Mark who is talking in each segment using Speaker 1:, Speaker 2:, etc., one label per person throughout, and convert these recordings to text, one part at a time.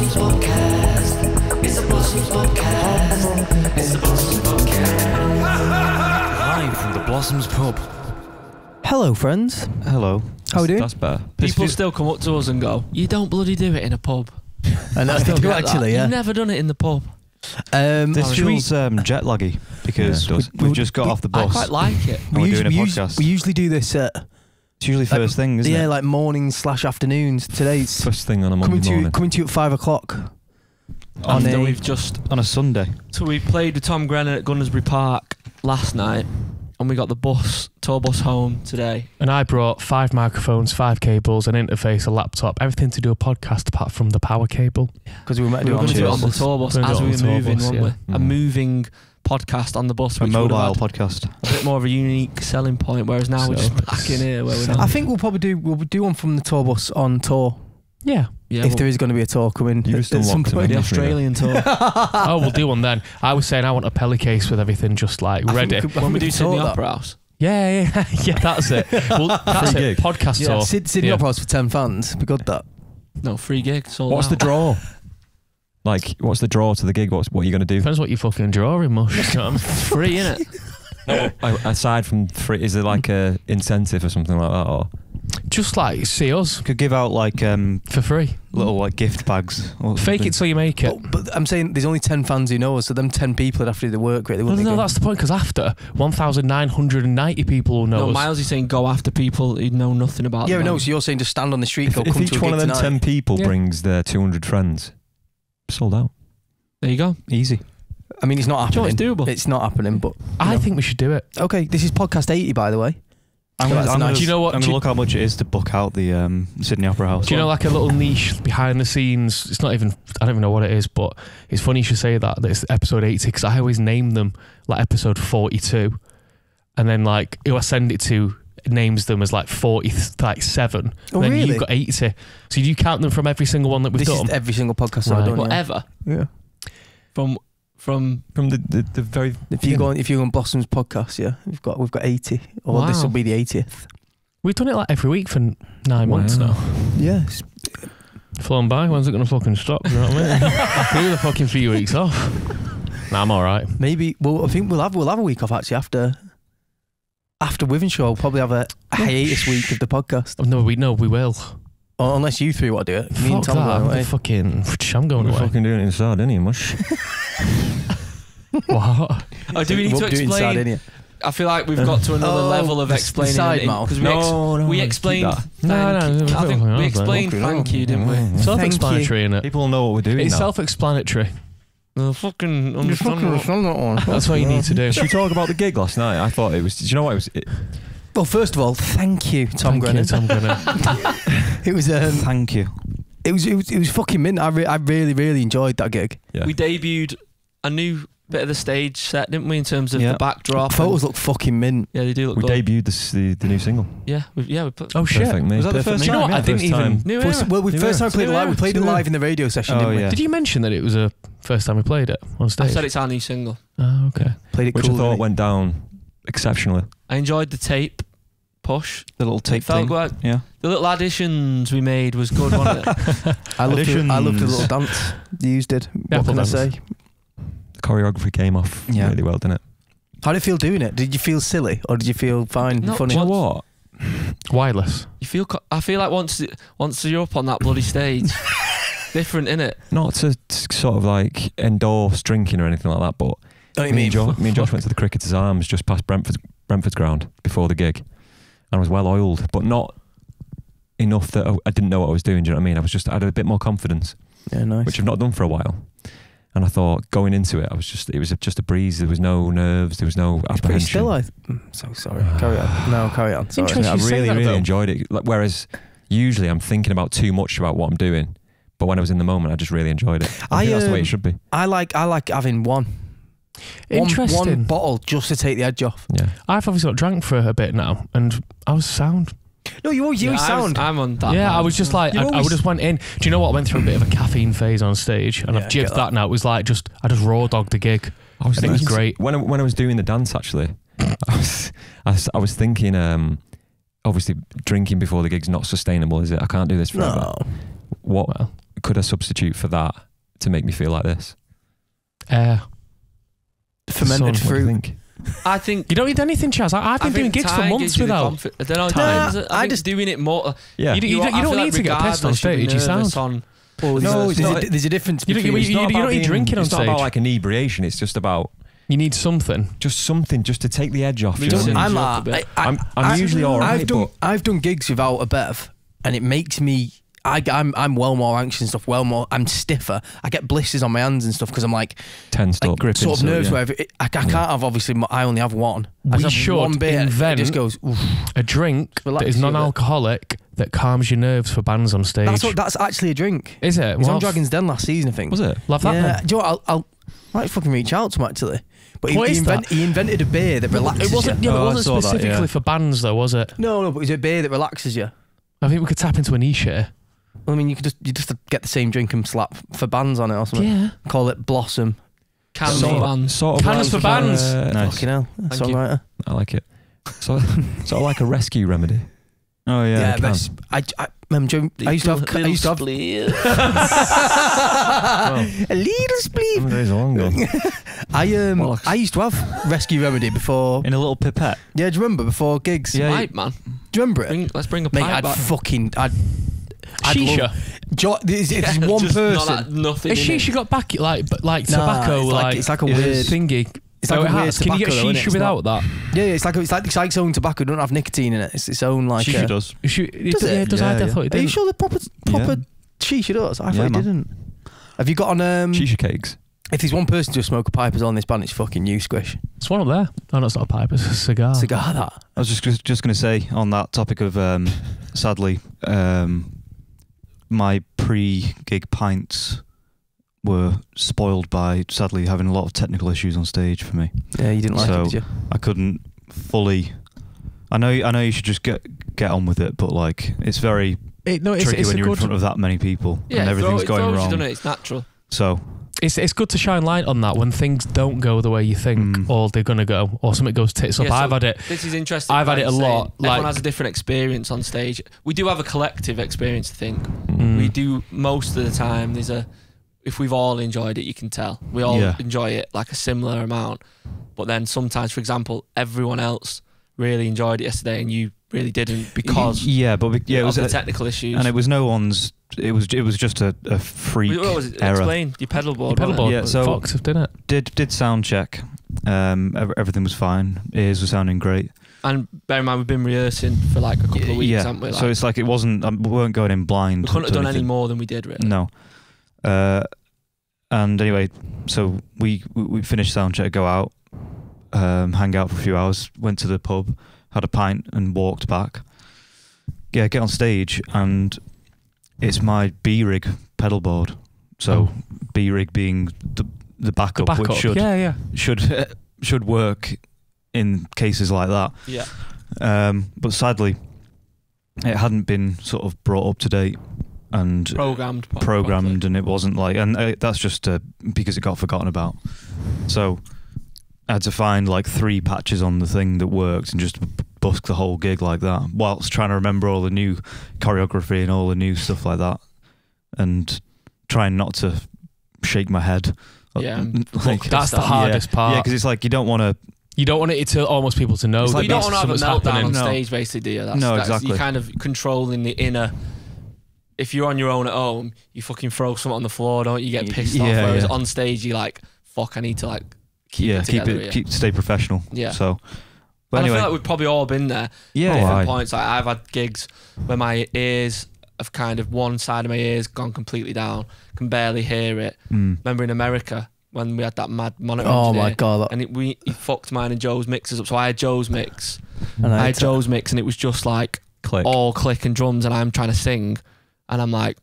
Speaker 1: Blossoms Podcast. It's a Blossoms Podcast. It's the Blossoms Podcast.
Speaker 2: Live from the Blossoms pub.
Speaker 3: Hello, friends.
Speaker 4: Hello.
Speaker 3: How we doing?
Speaker 2: That's better.
Speaker 5: People still come up to us and go, "You don't bloody do it in a pub."
Speaker 3: And I
Speaker 5: Still
Speaker 3: do
Speaker 5: get that.
Speaker 3: actually, yeah.
Speaker 5: You've never done it in the pub.
Speaker 3: Um,
Speaker 4: This
Speaker 3: should we-
Speaker 4: feels um, jet laggy because
Speaker 2: Yeah, it does.
Speaker 4: we, have just got
Speaker 3: we-
Speaker 4: off the bus.
Speaker 5: I
Speaker 4: bus.
Speaker 5: quite like it.
Speaker 4: and we're
Speaker 3: usually,
Speaker 4: doing a podcast.
Speaker 3: we usually do this at
Speaker 4: it's usually
Speaker 3: like-
Speaker 4: first thing, isn't
Speaker 3: yeah,
Speaker 4: it?
Speaker 3: like mornings slash afternoons. Today
Speaker 2: First thing on a Monday
Speaker 3: coming to you,
Speaker 2: morning.
Speaker 3: coming to you at five o'clock. On
Speaker 5: After
Speaker 3: a-
Speaker 5: we've just
Speaker 4: On a Sunday.
Speaker 5: so we played with Tom Grennan at Gunnersbury Park last night, and we got the bus tour bus home today.
Speaker 6: And I brought five microphones, five cables, an interface, a laptop, everything to do a podcast apart from the power cable.
Speaker 3: because we were meant to
Speaker 5: We
Speaker 3: do
Speaker 5: were
Speaker 3: it
Speaker 5: going to do it on the
Speaker 3: bus.
Speaker 5: tour bus
Speaker 6: We're
Speaker 5: as we
Speaker 6: it
Speaker 5: were
Speaker 6: on the tour
Speaker 5: moving,
Speaker 6: bus,
Speaker 5: weren't we?
Speaker 6: yeah.
Speaker 5: A
Speaker 2: Mm.
Speaker 5: moving podcast on the bus,
Speaker 4: A
Speaker 5: which would
Speaker 4: mobile
Speaker 5: have
Speaker 4: podcast.
Speaker 5: a bit more of a unique selling point. Whereas now we're just back in here where we're
Speaker 6: so-
Speaker 3: I think we'll probably do we'll do one from the tour bus on tour
Speaker 6: Yeah.
Speaker 5: yeah,
Speaker 3: if
Speaker 5: well,
Speaker 3: there is going to be a tour coming
Speaker 2: You
Speaker 3: at,
Speaker 2: just
Speaker 3: at some point.
Speaker 5: the. Australian tour.
Speaker 6: oh, we'll do one then. I was saying I want a pelly case with everything just like
Speaker 3: I think
Speaker 6: ready.
Speaker 3: we could-
Speaker 5: when
Speaker 3: think
Speaker 5: we do
Speaker 3: could
Speaker 5: Sydney. Opera House.
Speaker 6: Yeah, yeah, yeah. That's it. Well, that's
Speaker 2: Free
Speaker 6: it.
Speaker 2: gig.
Speaker 6: Podcast
Speaker 5: Yeah.
Speaker 6: talk.
Speaker 3: Syd- Sydney
Speaker 6: Yeah.
Speaker 3: Opera House for ten fans. Be good that.
Speaker 5: No free gig. Sold
Speaker 2: What's the draw? Like, what's the draw to the gig? What's what are you going to do?
Speaker 6: Depends what you fucking drawing, mush. You know I mean?
Speaker 5: free in it?
Speaker 2: Uh, Aside from free, is there like a incentive or something like that? Or
Speaker 6: Just like see us
Speaker 4: Could give out like um,
Speaker 6: for free.
Speaker 4: little like gift bags. or
Speaker 6: Fake
Speaker 4: something.
Speaker 6: it till you make it.
Speaker 3: But, but I'm saying there's only ten fans who know us, so them ten people would have to do the work. Really,
Speaker 6: No,
Speaker 3: wouldn't
Speaker 6: no,
Speaker 3: they?
Speaker 6: no, that's the point. Because after 1,990 people will know
Speaker 5: No,
Speaker 6: us.
Speaker 5: Miles is saying go after people who know nothing about.
Speaker 3: yeah,
Speaker 5: the
Speaker 3: no. So you're saying just stand on the street,
Speaker 2: if,
Speaker 3: go
Speaker 2: if
Speaker 3: come
Speaker 2: each
Speaker 3: to a
Speaker 2: one
Speaker 3: gig
Speaker 2: of them
Speaker 3: tonight.
Speaker 2: ten people
Speaker 6: Yeah.
Speaker 2: brings their two hundred friends, sold out.
Speaker 5: There you go.
Speaker 4: Easy.
Speaker 3: I mean, it's not
Speaker 5: Do you know
Speaker 3: happening.
Speaker 5: doable?
Speaker 3: It's not happening, but
Speaker 6: I think we should do it.
Speaker 3: okay. This is podcast eighty, by the way.
Speaker 4: I'm
Speaker 3: So
Speaker 4: gonna,
Speaker 3: that's
Speaker 4: I'm
Speaker 3: nice.
Speaker 4: gonna-
Speaker 6: Do you know what-
Speaker 4: I'm gonna
Speaker 6: you-
Speaker 4: look how much it is to book out the um, Sydney Opera House.
Speaker 6: Do you know like a little niche behind the scenes? It's not even, I don't even know what it is, but it's funny you should say that, that it's episode 80 because I always name them like episode 42. And then like who I send it to names them as like 40, like seven.
Speaker 3: Oh,
Speaker 6: and then
Speaker 3: really?
Speaker 6: you've got 80. So do you count them from every single one that we've
Speaker 3: this
Speaker 6: done?
Speaker 3: is every single podcast
Speaker 6: Right.
Speaker 3: I've done. yeah.
Speaker 5: Whatever
Speaker 3: Yeah.
Speaker 5: from from
Speaker 2: From the, the, the very
Speaker 3: If you go on, if you go on Blossom's podcast, yeah, we've got we've got eighty, or this will be the eightieth.
Speaker 6: We've done it like every week for n- nine months
Speaker 2: Wow.
Speaker 6: now.
Speaker 3: Yes.
Speaker 6: Flown by. When's it going to fucking stop? You know what I mean? Do the fucking few weeks off. Nah, I'm all right.
Speaker 3: Maybe. Well, I think we'll have we'll have a week off actually after after Wythenshawe. We'll probably have a, a hiatus week of the podcast, oh,
Speaker 6: No, we know we will.
Speaker 3: or unless you three want to do it. Me and
Speaker 6: Fuck
Speaker 3: Tom
Speaker 6: that.
Speaker 3: are
Speaker 6: I'm
Speaker 3: going away.
Speaker 6: fucking. I'm going
Speaker 2: We're
Speaker 6: away.
Speaker 2: fucking doing it in Sardinia, mush.
Speaker 6: what?
Speaker 5: Oh, do we need
Speaker 3: Won't
Speaker 5: to
Speaker 3: do it
Speaker 5: explain?
Speaker 3: Sardinia.
Speaker 5: I. I feel like we've got to another
Speaker 3: Oh,
Speaker 5: level of
Speaker 3: the- the
Speaker 5: explaining
Speaker 3: side
Speaker 5: it
Speaker 3: mouth.
Speaker 5: because we, ex-
Speaker 2: no,
Speaker 5: we
Speaker 2: keep
Speaker 5: explained.
Speaker 2: that.
Speaker 6: No,
Speaker 5: thank
Speaker 6: no,
Speaker 5: you.
Speaker 6: no,
Speaker 5: I think
Speaker 6: no,
Speaker 5: we
Speaker 6: no,
Speaker 5: explained.
Speaker 3: no,
Speaker 5: Thank you, didn't we?
Speaker 3: no.
Speaker 6: Self-explanatory in it.
Speaker 2: People know what we're doing
Speaker 6: It's
Speaker 2: now.
Speaker 6: self-explanatory.
Speaker 5: No, fucking
Speaker 3: You
Speaker 5: understand.
Speaker 3: fucking
Speaker 5: what-
Speaker 3: understand that one.
Speaker 6: That's what you need to do.
Speaker 2: Should we talk about the gig last night? I thought it was. Did you know what it was? It,
Speaker 3: Well, first of all, thank you, Tom
Speaker 6: Thank
Speaker 3: Grennan.
Speaker 6: you, Tom Grennan.
Speaker 3: It was um,
Speaker 4: Thank you.
Speaker 3: it was it was it was fucking mint. I re- I really really enjoyed that gig.
Speaker 2: yeah.
Speaker 5: We debuted a new bit of the stage set, didn't we? In terms of
Speaker 4: Yeah.
Speaker 5: the backdrop.
Speaker 3: Photos
Speaker 5: and-
Speaker 3: look fucking mint.
Speaker 5: yeah, they do look
Speaker 2: we
Speaker 5: good.
Speaker 2: debuted this, the the new single.
Speaker 5: Yeah, we, yeah, we put.
Speaker 6: Oh shit!
Speaker 2: Perfect me.
Speaker 4: Was that the
Speaker 2: Perfect
Speaker 4: first
Speaker 2: me.
Speaker 6: You know what? I
Speaker 2: Yeah,
Speaker 6: didn't
Speaker 2: first
Speaker 6: even.
Speaker 2: time.
Speaker 5: New
Speaker 3: Well,
Speaker 5: era.
Speaker 3: well, we
Speaker 2: New
Speaker 3: first time
Speaker 2: era.
Speaker 3: we played it live. We played it live.
Speaker 2: era.
Speaker 3: We played it in the radio session,
Speaker 4: Oh,
Speaker 3: didn't we?
Speaker 4: yeah.
Speaker 6: Did you mention that it was a first time we played it on
Speaker 5: I
Speaker 6: stage?
Speaker 5: said it's our new single.
Speaker 6: Oh, okay.
Speaker 3: Played it
Speaker 2: Which
Speaker 3: cool.
Speaker 2: I thought
Speaker 3: didn't
Speaker 2: went down exceptionally.
Speaker 5: I enjoyed the tape push.
Speaker 4: The little
Speaker 5: It
Speaker 4: tape
Speaker 5: felt
Speaker 4: thing.
Speaker 5: good.
Speaker 4: Yeah.
Speaker 5: The little additions we made was good, wasn't it?
Speaker 3: I loved, the, I loved the
Speaker 4: Additions.
Speaker 3: little dance you used did.
Speaker 6: Yeah,
Speaker 3: what can I
Speaker 6: dance.
Speaker 3: say?
Speaker 2: The choreography came off
Speaker 4: Yeah.
Speaker 2: really well, didn't it?
Speaker 3: How did it feel doing it? Did you feel silly or did you feel fine,
Speaker 5: No,
Speaker 3: funny?
Speaker 2: Do you know what?
Speaker 6: Wireless.
Speaker 5: You feel? Co- I feel like once once you're up on that bloody stage, different in it.
Speaker 2: Not to t- sort of like endorse drinking or anything like that, but
Speaker 3: Know what you
Speaker 2: me,
Speaker 3: mean?
Speaker 2: and jo- me and Josh went to the Cricketers Arms just past Brentford, Brentford's ground before the gig, and I was well oiled, but not enough that I, I didn't know what I was doing. Do you know what I mean? I was just I had a bit more confidence,
Speaker 3: Yeah, nice.
Speaker 2: which I've not done for a while. And I thought going into it, I was just it was just a breeze. There was no nerves. There was no
Speaker 3: it's pretty
Speaker 2: apprehension.
Speaker 3: still. I. I'm so sorry. Carry on. No, carry on. Sorry.
Speaker 6: Interesting.
Speaker 2: I
Speaker 6: you
Speaker 2: really,
Speaker 6: that,
Speaker 2: really
Speaker 6: though.
Speaker 2: enjoyed it. Like, whereas usually I'm thinking about too much about what I'm doing, but when I was in the moment, I just really enjoyed it. I,
Speaker 3: I,
Speaker 2: think that's the way
Speaker 3: um,
Speaker 2: it should be.
Speaker 3: I like I like having one. One-
Speaker 6: Interesting.
Speaker 3: One, bottle just to take the edge off.
Speaker 2: Yeah.
Speaker 6: I've obviously not drank for a bit now, and I was sound.
Speaker 3: No, you always, you
Speaker 5: Yeah,
Speaker 3: always
Speaker 5: I was-
Speaker 3: sound.
Speaker 5: I'm on that.
Speaker 6: yeah, I was just like,
Speaker 3: You
Speaker 6: I, I just went in. Do you know what? I went through a bit of a caffeine phase on stage, and
Speaker 3: Yeah,
Speaker 6: I've
Speaker 3: I
Speaker 6: jibbed that.
Speaker 3: that.
Speaker 6: now. It was like just, I just raw dogged the gig.
Speaker 2: I was
Speaker 6: And it was
Speaker 2: thinking-
Speaker 6: great.
Speaker 2: when I, when I was doing the dance. Actually, I was I was, I was thinking. Um, obviously, drinking before the gig's not sustainable, is it? I can't do this forever.
Speaker 3: no.
Speaker 2: What
Speaker 6: Well,
Speaker 2: could I substitute for that to make me feel like this?
Speaker 6: Air.
Speaker 3: Fermented
Speaker 6: Son,
Speaker 2: What do you
Speaker 3: fruit.
Speaker 2: Think?
Speaker 5: I think
Speaker 6: You don't need anything, Chaz. I, I've been doing gigs for months
Speaker 5: gives you the
Speaker 6: without.
Speaker 5: confi- I don't know.
Speaker 3: Nah,
Speaker 5: time, I,
Speaker 3: I just-
Speaker 5: doing it more.
Speaker 2: Yeah.
Speaker 6: You, you,
Speaker 5: are-
Speaker 6: don't, you don't
Speaker 5: feel
Speaker 6: need
Speaker 5: like
Speaker 6: to get pissed on
Speaker 5: regardless, you'll be
Speaker 6: stage. You sound.
Speaker 5: nervous On,
Speaker 3: Well, there's,
Speaker 2: No,
Speaker 3: a, there's,
Speaker 2: not-
Speaker 3: a, there's a difference
Speaker 6: You don't-
Speaker 3: between.
Speaker 6: you-
Speaker 2: It's
Speaker 6: you-
Speaker 2: not
Speaker 6: you don't need drinking on stage.
Speaker 2: It's not about
Speaker 6: stage.
Speaker 2: like inebriation. It's just about
Speaker 6: You need something.
Speaker 2: just something just to take the edge off. you know I
Speaker 5: Loosen
Speaker 2: mean?
Speaker 3: I'm,
Speaker 5: you up
Speaker 3: uh,
Speaker 5: a bit.
Speaker 3: I, I,
Speaker 2: I'm, I'm usually all right,
Speaker 3: I've done I've done gigs without a bev, and it makes me. I, I'm I'm well more anxious and stuff. Well more. I'm stiffer. I get blisters on my hands and stuff because I'm like,
Speaker 2: tensed
Speaker 3: like
Speaker 2: up.
Speaker 4: gripping
Speaker 3: sort of
Speaker 4: so,
Speaker 3: nerves.
Speaker 4: yeah.
Speaker 3: Where it, I, I can't have obviously. I only have one. I
Speaker 6: We should
Speaker 3: one beer.
Speaker 6: invent-
Speaker 3: It just goes. oof.
Speaker 6: A drink that is
Speaker 3: you a bit.
Speaker 6: non-alcoholic that calms your nerves for bands on stage.
Speaker 3: That's what. That's actually a drink.
Speaker 6: Is it?
Speaker 3: It was on Dragon's Den last season, I think.
Speaker 2: Was it?
Speaker 6: Love that.
Speaker 3: yeah.
Speaker 6: then.
Speaker 3: Do you know what? I'll, I'll I might fucking reach out to him actually. But he, he, invent, he invented a beer that relaxes
Speaker 6: It wasn't.
Speaker 3: you.
Speaker 6: Yeah,
Speaker 4: Oh,
Speaker 6: it wasn't
Speaker 4: saw that,
Speaker 6: specifically
Speaker 4: yeah.
Speaker 6: for bands, though, was it?
Speaker 3: No, no, but it's a beer that relaxes you.
Speaker 6: I think we could tap into a niche here.
Speaker 3: Well, I mean, you could just you just get the same drink and slap for bands on it or something.
Speaker 6: Yeah.
Speaker 3: Call it Blossom.
Speaker 5: Cans
Speaker 2: Sort
Speaker 5: for
Speaker 2: of-
Speaker 5: bands.
Speaker 2: Sort of
Speaker 6: Cannons
Speaker 2: like,
Speaker 6: for bands.
Speaker 2: uh,
Speaker 4: Nice.
Speaker 3: Fucking hell,
Speaker 5: Thank you.
Speaker 3: songwriter.
Speaker 2: I like it. So, sort of like a rescue remedy.
Speaker 4: Oh yeah.
Speaker 3: Yeah, but it's- I, I, I used to have, I used to have a little spleen.
Speaker 2: Days long gone.
Speaker 3: I um,
Speaker 5: Bollocks.
Speaker 3: I used to have rescue remedy before.
Speaker 4: In a little pipette.
Speaker 3: Yeah, do you remember before gigs?
Speaker 4: Yeah,
Speaker 5: Pipe, man.
Speaker 3: do you remember it?
Speaker 5: Bring, let's bring a
Speaker 3: Mate,
Speaker 5: pipe
Speaker 3: I'd
Speaker 5: back.
Speaker 3: fucking, I'd, I'd
Speaker 6: Shisha.
Speaker 3: love- Jo- there's, it's one
Speaker 5: Just not
Speaker 3: person.
Speaker 5: that- nothing.
Speaker 6: Is
Speaker 5: in it.
Speaker 6: shisha got back like but like
Speaker 3: Nah,
Speaker 6: tobacco
Speaker 3: it's like,
Speaker 6: like,
Speaker 3: it's like a weird.
Speaker 6: thingy?
Speaker 3: It's like
Speaker 6: Oh,
Speaker 3: a
Speaker 6: it
Speaker 3: weird
Speaker 6: has. Can you get
Speaker 3: tobacco, though, without not,
Speaker 6: without that?
Speaker 3: Yeah, yeah, it's like it's like it's like its own tobacco. It don't have nicotine in it. It's its own like.
Speaker 4: Shisha
Speaker 3: uh,
Speaker 4: does.
Speaker 6: Sh- it
Speaker 3: Does
Speaker 6: yeah,
Speaker 3: it?
Speaker 6: it does.
Speaker 4: Yeah,
Speaker 6: I, I
Speaker 4: yeah.
Speaker 6: thought it
Speaker 3: Are you
Speaker 6: did.
Speaker 3: sure the proper proper
Speaker 4: Yeah.
Speaker 3: shisha does? I thought
Speaker 4: Yeah,
Speaker 3: it
Speaker 4: man.
Speaker 3: didn't. Have you got on? Um,
Speaker 2: Shisha cakes.
Speaker 3: if there's one person to smoke a pipe as on this band, it's fucking you, Squish.
Speaker 6: It's one up there. Oh, no, it's not a pipe. It's a cigar.
Speaker 3: Cigar that.
Speaker 4: I was just just, just going to say on that topic of um, sadly, um, my pre-gig pints were spoiled by sadly having a lot of technical issues on stage for me.
Speaker 3: Yeah, you didn't like
Speaker 4: So-
Speaker 3: it, did you?
Speaker 4: I couldn't fully. I know I know you should just get get on with it, but like it's very
Speaker 6: It, no, it's,
Speaker 4: tricky
Speaker 6: it's
Speaker 4: when you're in front of that many people
Speaker 5: Yeah,
Speaker 4: and everything's
Speaker 5: throw,
Speaker 4: going
Speaker 5: throws
Speaker 4: wrong.
Speaker 5: You, it? It's natural.
Speaker 4: So
Speaker 6: It's it's good to shine light on that when things don't go the way you think,
Speaker 4: Mm.
Speaker 6: or they're gonna go, or something goes tits up.
Speaker 5: Yeah, so-
Speaker 6: I've had it.
Speaker 5: This is interesting.
Speaker 6: I've had it a
Speaker 5: you're saying.
Speaker 6: lot,
Speaker 5: Everyone
Speaker 6: like-
Speaker 5: has a different experience on stage. We do have a collective experience. I think
Speaker 6: Mm.
Speaker 5: we do most of the time. There's a if we've all enjoyed it, you can tell we all
Speaker 4: Yeah.
Speaker 5: enjoy it like a similar amount. But then sometimes, for example, everyone else really enjoyed it yesterday, and you really didn't because
Speaker 4: yeah, but we, yeah, it
Speaker 5: of
Speaker 4: was
Speaker 5: the
Speaker 4: a-
Speaker 5: technical issues.
Speaker 4: and it was no one's. It was it was just a, a freak
Speaker 5: what was it?
Speaker 4: error.
Speaker 5: Explain your pedal board.
Speaker 6: Your
Speaker 5: wasn't
Speaker 6: pedalboard,
Speaker 5: it?
Speaker 4: Yeah, so-
Speaker 6: Fox have done it.
Speaker 4: Did did sound check. Um, everything was fine. Ears were sounding great.
Speaker 5: And bear in mind, we've been rehearsing for like a couple of weeks,
Speaker 4: yeah,
Speaker 5: haven't we?
Speaker 4: so it's like it wasn't. Um, we weren't going in blind.
Speaker 5: we couldn't have
Speaker 4: to
Speaker 5: done any more than we did, really.
Speaker 4: No. Uh, and anyway, so we we- we finished sound check, go out, um, hang out for a few hours, went to the pub, had a pint, and walked back. Yeah, get on stage, and it's my B rig pedal board. So B rig being the the backup,
Speaker 6: Back
Speaker 4: which should
Speaker 6: Yeah, yeah.
Speaker 4: should should work in cases like that.
Speaker 5: Yeah.
Speaker 4: Um, but sadly, it hadn't been sort of brought up to date and
Speaker 5: Programmed. pro-
Speaker 4: programmed, and it wasn't like, and uh, that's just uh, because it got forgotten about. So I had to find like three patches on the thing that worked and just b- busk the whole gig like that, whilst trying to remember all the new choreography and all the new stuff like that, and trying not to shake my head.
Speaker 5: Yeah, uh,
Speaker 4: like,
Speaker 6: That's the
Speaker 5: Yeah.
Speaker 6: hardest part.
Speaker 4: yeah, because it's like you don't want to.
Speaker 6: you don't want it to almost people to know
Speaker 4: It's
Speaker 6: that
Speaker 4: like
Speaker 5: you don't want to have a
Speaker 6: something's
Speaker 5: meltdown on
Speaker 6: happening.
Speaker 4: No.
Speaker 5: stage, basically, do you? That's,
Speaker 4: No,
Speaker 5: that's,
Speaker 4: exactly.
Speaker 5: You're kind of controlling the inner. If you're on your own at home, you fucking throw something on the floor, don't you? You Get
Speaker 4: Y-
Speaker 5: pissed off.
Speaker 4: yeah,
Speaker 5: Whereas
Speaker 4: yeah.
Speaker 5: on stage, you're like, "Fuck, I need to like keep
Speaker 4: yeah,
Speaker 5: it
Speaker 4: keep it,
Speaker 5: here.
Speaker 4: keep stay professional.
Speaker 5: Yeah.
Speaker 4: So, but
Speaker 5: and
Speaker 4: anyway,
Speaker 5: I feel like we've probably all been there.
Speaker 4: yeah,
Speaker 5: different
Speaker 2: aye.
Speaker 5: points. Like I've had gigs where my ears have kind of one side of my ears gone completely down, can barely hear it.
Speaker 4: Mm.
Speaker 5: Remember in America when we had that mad monitor
Speaker 3: Oh
Speaker 5: engineer,
Speaker 3: my god!
Speaker 5: and it, we he fucked mine and Joe's mixes up. So I had Joe's mix,
Speaker 3: and
Speaker 5: I
Speaker 3: I
Speaker 5: had Joe's mix, and it was just like
Speaker 2: Click.
Speaker 5: all click and drums, and I'm trying to sing, and I'm like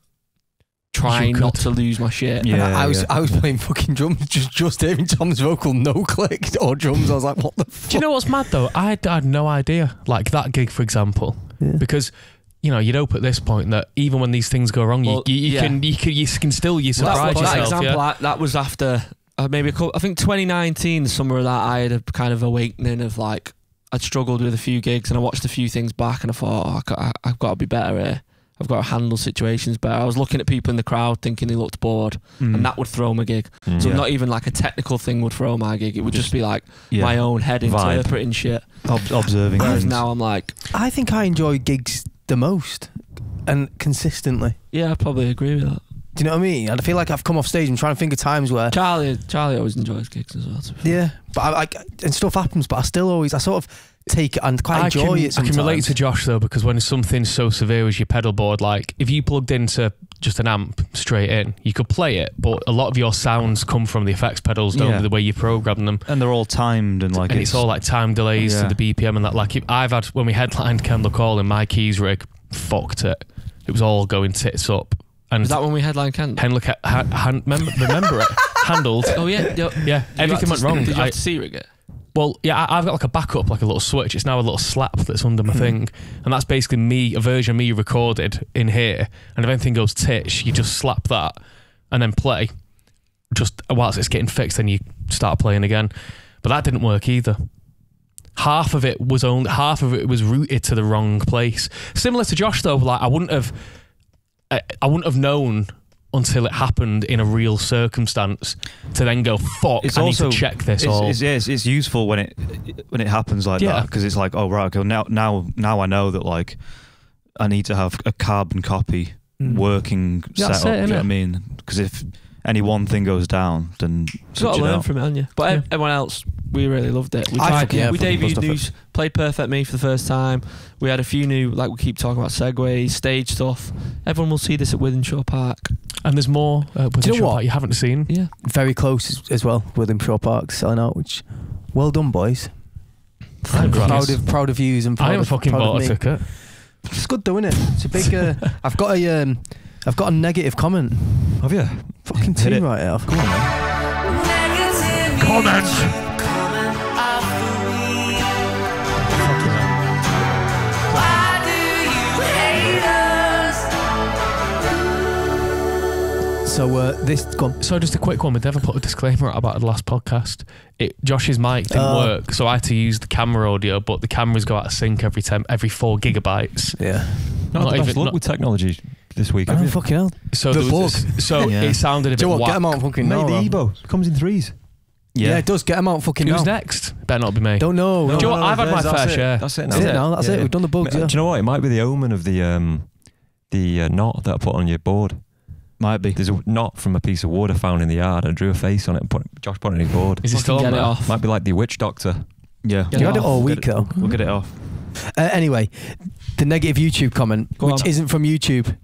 Speaker 5: trying not to lose my shit.
Speaker 3: And I,
Speaker 4: Yeah,
Speaker 3: I was
Speaker 4: yeah.
Speaker 3: I was playing fucking drums, just just hearing Tom's vocal, no click or drums. I was like, what the fuck?
Speaker 6: Do you know what's mad though? I had, I had no idea. Like that gig, for example,
Speaker 3: Yeah.
Speaker 6: because you know you'd hope at this point that even when these things go wrong,
Speaker 5: Well,
Speaker 6: you, you, you
Speaker 5: yeah.
Speaker 6: can you can you can still you
Speaker 5: Well,
Speaker 6: surprise
Speaker 5: that, that
Speaker 6: yourself.
Speaker 5: example,
Speaker 6: yeah?
Speaker 5: I, that was after uh, maybe a couple, I think 2019, the summer of that, I had a kind of awakening of like I'd struggled with a few gigs and I watched a few things back and I thought oh, I I- I've got to be better here. I've got to handle situations better. I was looking at people in the crowd thinking they looked bored,
Speaker 4: Mm.
Speaker 5: and that would throw my gig.
Speaker 2: Mm.
Speaker 5: So
Speaker 4: Yeah.
Speaker 5: not even like a technical thing would throw my gig. It would just,
Speaker 4: Just-
Speaker 5: be like
Speaker 4: yeah.
Speaker 5: my own head
Speaker 2: Vibe.
Speaker 5: interpreting shit.
Speaker 4: Ob- observing.
Speaker 5: Whereas
Speaker 4: things.
Speaker 5: now I'm like,
Speaker 3: I think I enjoy gigs the most and consistently.
Speaker 5: yeah, I probably agree with that.
Speaker 3: Do you know what I mean? And I feel like I've come off stage and trying to think of times where
Speaker 5: Charlie, Charlie always enjoys gigs as well. to be fair.
Speaker 3: Yeah, but I, I and stuff happens, but I still always I sort of take it and quite enjoy
Speaker 6: I can,
Speaker 3: it.
Speaker 6: I can relate to Josh though because when something's so severe as your pedal board, like if you plugged into just an amp straight in, you could play it, but a lot of your sounds come from the effects pedals, don't
Speaker 4: Yeah.
Speaker 6: they, the way you program them.
Speaker 4: and they're all timed and like
Speaker 6: and it's, all like time delays
Speaker 4: Yeah.
Speaker 6: to the BPM and that. Like if I've had when we headlined Kendal Calling my keys rig, fucked it. It was all going tits up. And
Speaker 5: Was that when we headlined Kendal?
Speaker 6: Henlook ha, han, remember, remember it handled.
Speaker 5: oh yeah, yo,
Speaker 6: Yeah, everything went wrong.
Speaker 5: Did you
Speaker 6: I-
Speaker 5: have to see rig it?
Speaker 6: Well, yeah, I, I've got like a backup, like a little switch. It's now a little slap that's under my
Speaker 3: Hmm.
Speaker 6: thing, and that's basically me, a version of me recorded in here. And if anything goes titch, you just slap that and then play. Just whilst it's getting fixed, then you start playing again. But that didn't work either. Half of it was only half of it was routed to the wrong place. Similar to Josh though, like I wouldn't have, I, I wouldn't have known until it happened in a real circumstance to then go fuck.
Speaker 4: It's
Speaker 6: I
Speaker 4: also
Speaker 6: need to check this.
Speaker 4: It's,
Speaker 6: or
Speaker 4: it's, yeah, it's, it's useful when it when it happens like
Speaker 6: Yeah.
Speaker 4: that because it's like oh right okay now now now I know that like I need to have a carbon copy
Speaker 3: Mm.
Speaker 4: working
Speaker 6: Yeah,
Speaker 4: setup.
Speaker 6: it,
Speaker 4: you know what I mean? Because if any one thing goes down, then
Speaker 5: you've got to learn
Speaker 4: know.
Speaker 5: from it, haven't you? But
Speaker 6: Yeah.
Speaker 5: everyone else, we really loved it. We tried.
Speaker 3: yeah,
Speaker 5: we debuted
Speaker 3: buzzed off
Speaker 5: news, played Perfect Me for the first time. We had a few new, like we keep talking about segues, stage stuff. Everyone will see this at Wythenshawe Park.
Speaker 6: And there's more uh,
Speaker 3: Do you know what?
Speaker 6: that you haven't seen.
Speaker 5: Yeah.
Speaker 3: very close as, as well with him Shaw Park selling out. Which well done, boys.
Speaker 6: Thank
Speaker 3: proud of proud of yous and proud
Speaker 6: I haven't
Speaker 3: of,
Speaker 6: fucking
Speaker 3: proud of
Speaker 6: bought a ticket.
Speaker 3: It's good though, isn't it? It's a big. Uh, I've got a um, I've got a negative comment.
Speaker 2: Have you?
Speaker 3: Fucking
Speaker 2: Hit
Speaker 3: two
Speaker 2: it.
Speaker 3: right off. Come on, man.
Speaker 1: Comments. Why do you hate us?
Speaker 3: So uh, this gone.
Speaker 6: So just a quick one. We never put a disclaimer out about the last podcast. It Josh's mic didn't
Speaker 3: Oh.
Speaker 6: work, so I had to use the camera audio, but the cameras go out of sync every time, every four gigabytes.
Speaker 3: Yeah.
Speaker 2: Not,
Speaker 6: Not
Speaker 2: the best
Speaker 6: even-
Speaker 2: luck
Speaker 6: not-
Speaker 2: with technology this week.
Speaker 3: Oh
Speaker 2: Have you?
Speaker 3: fucking hell.
Speaker 6: So
Speaker 3: The
Speaker 6: there was
Speaker 3: bug.
Speaker 6: this- so
Speaker 4: Yeah.
Speaker 6: it sounded a
Speaker 3: Do
Speaker 6: bit
Speaker 3: you know what?
Speaker 6: whack.
Speaker 3: Get them out fucking
Speaker 2: Mate,
Speaker 3: now.
Speaker 2: the
Speaker 3: man.
Speaker 2: Evo comes in threes.
Speaker 3: Yeah. it does. Get him out fucking
Speaker 6: Who's
Speaker 3: now.
Speaker 6: next? Better not be me.
Speaker 3: Don't know.
Speaker 6: Do you know what? I've had my
Speaker 2: that's
Speaker 6: fair
Speaker 2: it.
Speaker 6: share.
Speaker 2: That's it.
Speaker 3: That's it now. That's
Speaker 2: Yeah,
Speaker 3: it.
Speaker 2: yeah.
Speaker 3: We've done the bugs.
Speaker 2: Do
Speaker 3: Yeah.
Speaker 2: you know what? It might be the omen of the um, the uh, knot that I put on your board.
Speaker 4: Might be.
Speaker 2: There's a knot from a piece of wood I found in the yard. I drew a face on it. and Put, Josh put it on his board.
Speaker 6: Is he
Speaker 5: Fucking
Speaker 6: still on
Speaker 5: get it
Speaker 6: there?
Speaker 5: off.
Speaker 2: Might be like the witch doctor.
Speaker 4: Yeah.
Speaker 5: Get
Speaker 3: You
Speaker 5: it
Speaker 3: had it all
Speaker 4: We'll
Speaker 3: week
Speaker 4: get it-
Speaker 3: though.
Speaker 4: We'll get it off.
Speaker 3: Uh, anyway, the negative YouTube comment,
Speaker 5: Go
Speaker 3: which
Speaker 5: on.
Speaker 3: isn't from YouTube,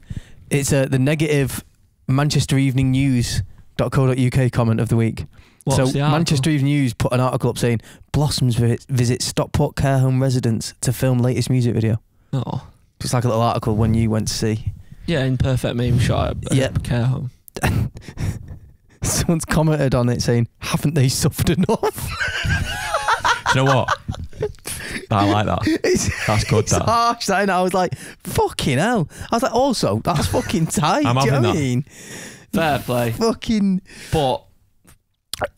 Speaker 3: it's uh, the negative Manchester Evening News. News.co.uk comment of the week.
Speaker 5: What's
Speaker 3: so
Speaker 5: the?
Speaker 3: Manchester Evening News put an article up saying Blossoms visit, visit Stockport care home residents to film latest music video.
Speaker 5: Oh.
Speaker 3: It's like a little article when you went to see.
Speaker 5: Yeah, in Perfect meme shot at
Speaker 3: Yep.
Speaker 5: care home.
Speaker 3: Someone's commented on it saying, "Haven't they suffered enough?"
Speaker 2: Do you know what? I like that.
Speaker 3: it's
Speaker 2: That's good.
Speaker 3: it's
Speaker 2: That.
Speaker 3: harsh. That, and I was like, "Fucking hell!" I was like, "Also, that's fucking tight."
Speaker 2: I'm
Speaker 3: do you know
Speaker 2: having that.
Speaker 3: mean?
Speaker 5: Fair play.
Speaker 3: Fucking.
Speaker 5: But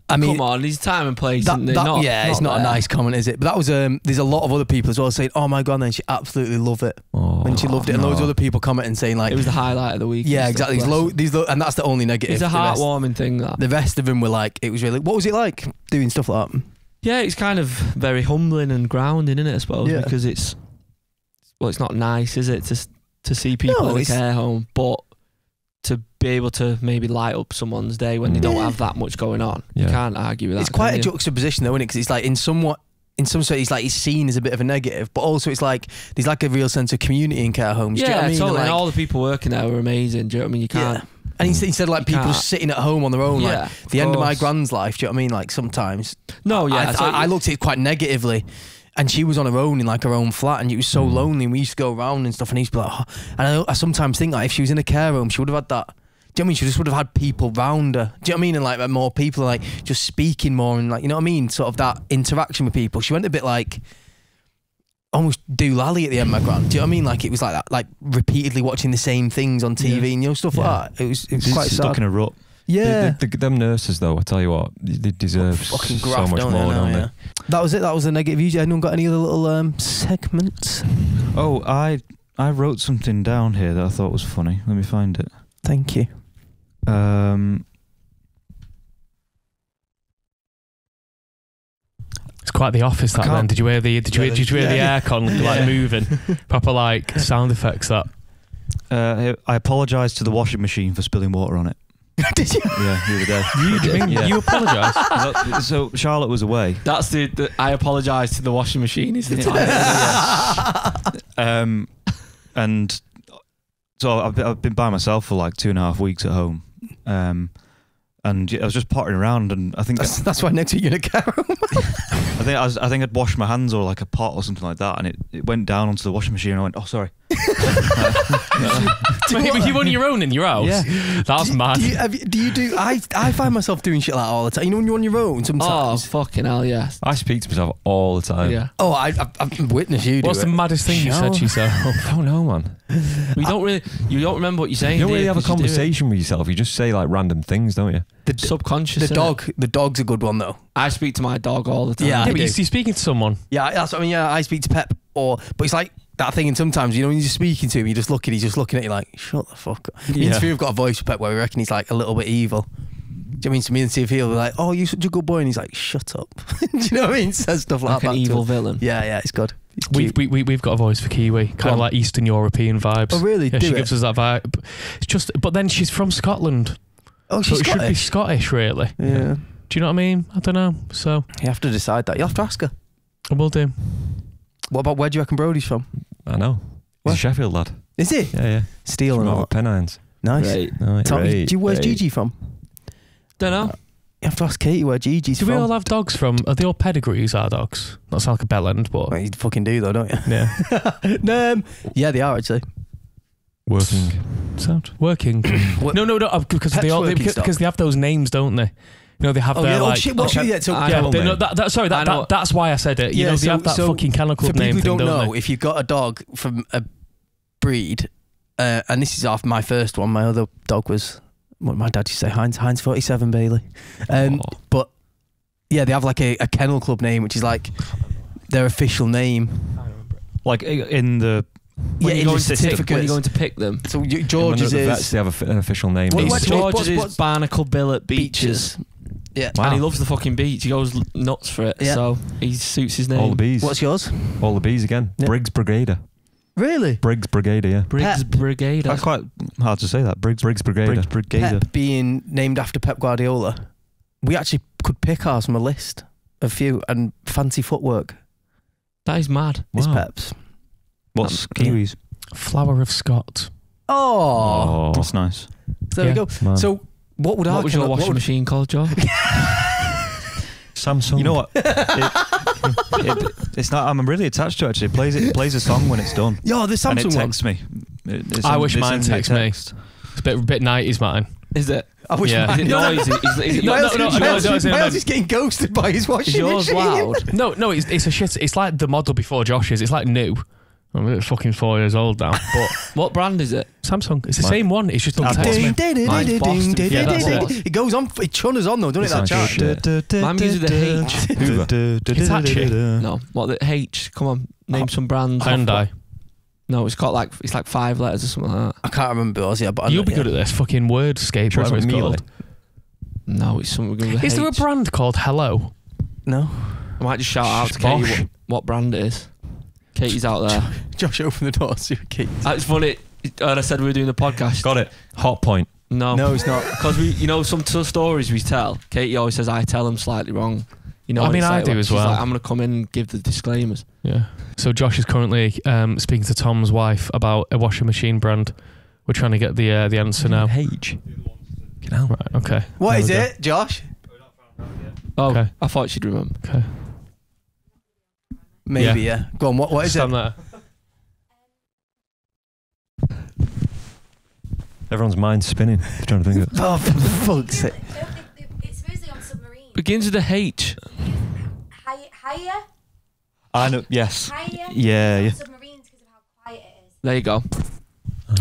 Speaker 3: I mean,
Speaker 5: come on, these time and place.
Speaker 3: That,
Speaker 5: isn't it?
Speaker 3: that-
Speaker 5: Not-
Speaker 3: yeah, it's not a nice comment, is it? But that was um. There's a lot of other people as well saying, "Oh my god," and she absolutely loved it,
Speaker 2: Oh,
Speaker 3: and she loved it, and loads of other people commenting saying like,
Speaker 5: It was the highlight of the week.
Speaker 3: "Yeah, exactly."
Speaker 5: stuff,
Speaker 3: These low, these low, and that's the only
Speaker 5: him.
Speaker 3: negative.
Speaker 5: It's a
Speaker 3: The rest-
Speaker 5: heartwarming thing. That.
Speaker 3: The rest of them were like, it was really. What was it like doing stuff like that?
Speaker 5: Yeah, it's kind of very humbling and grounding, isn't it? I suppose
Speaker 3: Yeah.
Speaker 5: because it's well, it's not nice, is it, to to see people
Speaker 3: No,
Speaker 5: in a care home, but to be able to maybe light up someone's day when they don't
Speaker 3: Yeah.
Speaker 5: have that much going on, you can't argue with that.
Speaker 3: it's quite a
Speaker 5: you?
Speaker 3: juxtaposition though, isn't it? Because it's like in somewhat. In some sense, it's like it's seen as a bit of a negative, but also it's like there's like a real sense of community in care homes. do you know
Speaker 5: Yeah,
Speaker 3: what I mean?
Speaker 5: totally.
Speaker 3: And,
Speaker 5: and all the people working there were amazing. Do you know what I mean? You can't.
Speaker 3: And instead, instead of like people
Speaker 5: can't-
Speaker 3: sitting at home on their own,
Speaker 5: yeah,
Speaker 3: like
Speaker 5: of
Speaker 3: the end of my
Speaker 5: course.
Speaker 3: grand's life. Do you know what I mean? Like sometimes
Speaker 5: No, yeah.
Speaker 3: I,
Speaker 5: so
Speaker 3: I, I looked at it quite negatively. And she was on her own in like her own flat, and it was so
Speaker 2: Mm.
Speaker 3: lonely. And we used to go around and stuff, and he to be like, oh. and I, I sometimes think like if she was in a care home, she would have had that. Do you know what I mean? She just would have had people round her. Do you know what I mean? And like more people, like just speaking more, and like you know what I mean? Sort of that interaction with people. She went a bit like almost do doolally at the end of my grand. Do you know what I mean? Like it was like that, like repeatedly watching the same things on TV and you know stuff
Speaker 2: Yeah.
Speaker 3: like that. It was it was quite
Speaker 4: stuck
Speaker 3: sad.
Speaker 4: in a rut.
Speaker 3: yeah.
Speaker 2: The, the, them nurses, though, I tell you what, they- they deserve
Speaker 3: fucking
Speaker 2: so much
Speaker 3: don't
Speaker 2: more,
Speaker 3: they?
Speaker 2: don't they?
Speaker 3: yeah. That was it. That was the negative view. Anyone got any other little um, segments?
Speaker 4: Oh, I I wrote something down here that I thought was funny. Let me find it.
Speaker 3: Thank you.
Speaker 4: Um,
Speaker 6: It's quite the office
Speaker 4: I
Speaker 6: that then. Did you hear the did you,
Speaker 3: Yeah,
Speaker 6: hear, did you hear
Speaker 3: yeah.
Speaker 6: the aircon like
Speaker 3: Yeah.
Speaker 6: moving? Proper like sound effects that.
Speaker 4: uh, I apologise to the washing machine for spilling water on it.
Speaker 3: Did you?
Speaker 4: Yeah, the other day.
Speaker 6: You, do you
Speaker 4: Yeah.
Speaker 6: you apologise?
Speaker 4: so, so Charlotte was away,
Speaker 5: That's the, the I apologise to the washing machine. Is the title.
Speaker 4: um, and so I've been, I've been by myself for like two and a half weeks at home, um, and I was just pottering around, and I think
Speaker 3: That's, that's why next week you're in a car.
Speaker 4: I think I, was, I think I'd washed my hands or like a pot or something like that, and it, it went down onto the washing machine, and I went, oh sorry.
Speaker 6: Wait, were you on your own in your house?
Speaker 4: Yeah.
Speaker 6: That's
Speaker 3: do,
Speaker 6: mad.
Speaker 3: Do you, have you, do you do? I I find myself doing shit like all the time. You know when you're on your own sometimes.
Speaker 5: oh
Speaker 3: sometimes.
Speaker 5: fucking hell, yes.
Speaker 2: I speak to myself all the time.
Speaker 5: Yeah.
Speaker 3: Oh, I, I've, I've witnessed you do
Speaker 6: What's
Speaker 3: it.
Speaker 6: the maddest thing you said to yourself?
Speaker 2: I don't know, man.
Speaker 5: We don't really. You don't remember what you're saying.
Speaker 2: You don't really have a
Speaker 5: 'Cause you do it
Speaker 2: conversation with yourself. You just say like random things, don't you?
Speaker 3: The,
Speaker 5: Subconscious.
Speaker 3: the
Speaker 5: innit?
Speaker 3: dog. The dog's a good one though.
Speaker 5: I speak to my dog all the time.
Speaker 3: Yeah,
Speaker 6: Yeah,
Speaker 3: I
Speaker 6: but
Speaker 3: do.
Speaker 6: you see, speaking to someone.
Speaker 3: Yeah, that's what I mean. Yeah, I speak to Pep, or but it's like that thing. And sometimes you know when you're just speaking to him, you're just looking. He's just looking at you like, shut the fuck up. Me
Speaker 4: Yeah.
Speaker 3: and Sophia have got a voice for Pep where we reckon he's like a little bit evil. Do you know what I mean to me and Sophia will be like, oh, you're such a good boy, and he's like, shut up. Do you know what I mean? Says stuff like,
Speaker 5: like
Speaker 3: that.
Speaker 5: an
Speaker 3: back to
Speaker 5: evil villain.
Speaker 3: Yeah, yeah, it's good. It's
Speaker 6: We've, we, we, we've got a voice for Kiwi, kind of like Eastern European vibes.
Speaker 3: oh really?
Speaker 6: yeah,
Speaker 3: Do
Speaker 6: she
Speaker 3: it.
Speaker 6: gives us that vibe. It's just, but then she's from Scotland,
Speaker 3: oh,
Speaker 6: so
Speaker 3: she's
Speaker 6: it should be
Speaker 3: Scottish.
Speaker 6: Scottish, really.
Speaker 3: Yeah,
Speaker 6: Do you know what I mean? I don't know. So
Speaker 3: you have to decide that. You will have to ask her.
Speaker 6: I will do.
Speaker 3: What about where do you reckon Brody's from?
Speaker 2: I know. He's
Speaker 3: What?
Speaker 2: a Sheffield lad.
Speaker 3: Is he
Speaker 2: Yeah, yeah.
Speaker 3: Steel and
Speaker 2: From over
Speaker 3: all?
Speaker 2: at Pennines.
Speaker 3: Nice.
Speaker 5: Right.
Speaker 2: No,
Speaker 3: Tom,
Speaker 2: right,
Speaker 3: do you, where's
Speaker 2: right.
Speaker 3: Gigi from?
Speaker 5: Don't know.
Speaker 3: You have to ask Katie where Gigi's
Speaker 6: Do
Speaker 3: from.
Speaker 6: we all have dogs from? Are they all pedigrees? Our dogs? Not sound like a bell end, but
Speaker 3: Well, you fucking do though, don't you?
Speaker 6: yeah,
Speaker 3: um, yeah, they are actually.
Speaker 2: Working.
Speaker 6: sound working. No, no, no, uh, because
Speaker 3: Pets
Speaker 6: they all they,
Speaker 3: working
Speaker 6: because,
Speaker 3: stock.
Speaker 6: because they have those names, don't they? You know, they have
Speaker 3: Oh,
Speaker 6: their
Speaker 3: yeah, oh
Speaker 6: like.
Speaker 3: shit, what's
Speaker 5: okay.
Speaker 3: your, yeah, so,
Speaker 5: I
Speaker 6: yeah,
Speaker 5: know,
Speaker 6: they
Speaker 5: mate.
Speaker 6: know that, that, sorry,
Speaker 5: I
Speaker 6: that,
Speaker 5: know.
Speaker 6: that, that's why I said it. You
Speaker 3: Yeah,
Speaker 6: know, they
Speaker 3: so-
Speaker 6: have that
Speaker 3: so
Speaker 6: fucking kennel club
Speaker 3: for
Speaker 6: name
Speaker 3: who
Speaker 6: thing,
Speaker 3: don't
Speaker 6: don't
Speaker 3: know,
Speaker 6: they?
Speaker 3: if you've got a dog from a breed, uh, and this is off my first one, my other dog was what my dad used to say, Heinz, Heinz 47 Bailey. Um,
Speaker 2: Oh.
Speaker 3: But yeah, they have like a, a kennel club name, which is like their official name.
Speaker 4: Like i- in the
Speaker 3: yeah,
Speaker 5: you
Speaker 3: in
Speaker 5: go
Speaker 3: the
Speaker 5: into pick-
Speaker 3: certificates.
Speaker 5: when you're going to pick them.
Speaker 3: so you- George's
Speaker 2: they're
Speaker 3: is
Speaker 2: vets, they have a f- an official name.
Speaker 3: What-
Speaker 2: don't
Speaker 3: what's
Speaker 5: George's
Speaker 3: what's-
Speaker 5: is
Speaker 3: what's-
Speaker 5: Barnacle Bill at Beaches.
Speaker 3: Yeah.
Speaker 2: Wow.
Speaker 5: And he loves the fucking beach. He goes nuts for it.
Speaker 3: Yeah.
Speaker 5: So he suits his name.
Speaker 2: All the bees.
Speaker 3: What's yours?
Speaker 2: All the bees again.
Speaker 3: Yeah.
Speaker 2: Briggs Brigader.
Speaker 3: Really?
Speaker 2: Briggs Brigader, yeah.
Speaker 5: Briggs
Speaker 3: Pep.
Speaker 5: Brigade.
Speaker 4: that's quite hard to say that Briggs
Speaker 2: Briggs Brigader.
Speaker 4: Briggs Brigade.
Speaker 3: Pep being named after Pep Guardiola. We actually could pick ours from a list of few, and fancy footwork
Speaker 5: That is mad.
Speaker 3: is
Speaker 2: Wow.
Speaker 3: Pep's.
Speaker 4: What's
Speaker 3: Um,
Speaker 4: kiwis?
Speaker 6: Flower of Scott.
Speaker 3: Oh,
Speaker 2: Oh,
Speaker 4: That's nice.
Speaker 3: so there
Speaker 6: yeah.
Speaker 3: we go.
Speaker 2: man.
Speaker 3: So what would our
Speaker 5: What was your washing machine called, Joe?
Speaker 2: Samsung.
Speaker 4: You know what? It, it, it's not. I'm really attached to it. Actually, it plays it, it plays a song when it's done,
Speaker 3: Yeah, the
Speaker 4: and it
Speaker 3: Samsung one.
Speaker 4: texts me. It- it's
Speaker 6: I
Speaker 4: in-
Speaker 6: wish
Speaker 4: it's
Speaker 6: mine
Speaker 4: in the
Speaker 6: text me.
Speaker 4: text.
Speaker 6: It's a bit, bit 90s, mine.
Speaker 5: Is it?
Speaker 3: I wish
Speaker 6: Yeah.
Speaker 3: mine-
Speaker 5: Is it
Speaker 3: No, no,
Speaker 5: noisy? Is, is,
Speaker 6: No,
Speaker 3: Miles,
Speaker 6: no, no,
Speaker 3: Miles-
Speaker 6: no, no, no, no.
Speaker 3: Miles is getting ghosted by his
Speaker 5: is
Speaker 3: washing
Speaker 5: yours
Speaker 3: machine.
Speaker 5: loud?
Speaker 6: No, no, it's, it's a shit. It's like the model before Josh's. It's like new. I'm a fucking four years old now, but
Speaker 5: What brand is it?
Speaker 6: Samsung. It's the
Speaker 2: Mine-
Speaker 6: same one. It's just
Speaker 4: Ah,
Speaker 6: not
Speaker 4: Boston.
Speaker 3: Ding, ding, ding, ding,
Speaker 5: Boston.
Speaker 3: ding,
Speaker 6: Yeah, that's
Speaker 3: ding,
Speaker 6: it.
Speaker 3: ding. It goes on. It chunners on though, doesn't it?
Speaker 2: It
Speaker 3: That
Speaker 2: sounds
Speaker 3: chart.
Speaker 2: shit.
Speaker 5: Mine begins with a H.
Speaker 2: Hoover.
Speaker 6: Hitachi.
Speaker 5: No, what the H? Come on, name some brands.
Speaker 6: Hyundai.
Speaker 5: No, it's got like it's like five letters or something like that.
Speaker 3: I can't remember yours, yeah, but I
Speaker 6: You'll
Speaker 3: know,
Speaker 6: be
Speaker 3: yeah.
Speaker 6: good at this. Fucking wordscape,
Speaker 2: Sure it's
Speaker 6: whatever it's
Speaker 2: Miele.
Speaker 6: called.
Speaker 5: No, it's something with a
Speaker 6: Is there a
Speaker 5: H.
Speaker 6: brand called Hello?
Speaker 3: No.
Speaker 5: I might just shout out to
Speaker 6: Bosch.
Speaker 5: Katie what, what brand it is. Katie's out there.
Speaker 3: Josh, open the door. See what Kate.
Speaker 5: Uh, it's funny. And I said we were doing the podcast.
Speaker 2: Got it. Hotpoint.
Speaker 5: No,
Speaker 3: No, it's not.
Speaker 5: because we, you know, some t- stories we tell. Katie always says I tell them slightly wrong. You know,
Speaker 6: I mean, I
Speaker 5: like,
Speaker 6: do as well.
Speaker 5: Like, I'm gonna come in and give the disclaimers.
Speaker 6: Yeah. So Josh is currently um, speaking to Tom's wife about a washing machine brand. We're trying to get the uh, the answer now.
Speaker 2: H. Get out.
Speaker 6: Right. Okay.
Speaker 3: What
Speaker 6: There
Speaker 3: is it, Josh?
Speaker 5: Oh,
Speaker 6: Okay.
Speaker 5: I thought she'd remember.
Speaker 6: Okay.
Speaker 3: Maybe, yeah. Go on, what, what is
Speaker 6: Stand
Speaker 3: it?
Speaker 6: there.
Speaker 2: Everyone's mind's spinning. They're trying to think of it.
Speaker 3: Oh, for fuck's sake.
Speaker 7: It's supposedly on submarine.
Speaker 5: Begins with a H.
Speaker 7: Haier, higher,
Speaker 4: I know. Yes.
Speaker 7: higher.
Speaker 4: Yeah, yeah.
Speaker 7: Submarines because of how quiet it is.
Speaker 5: There you go.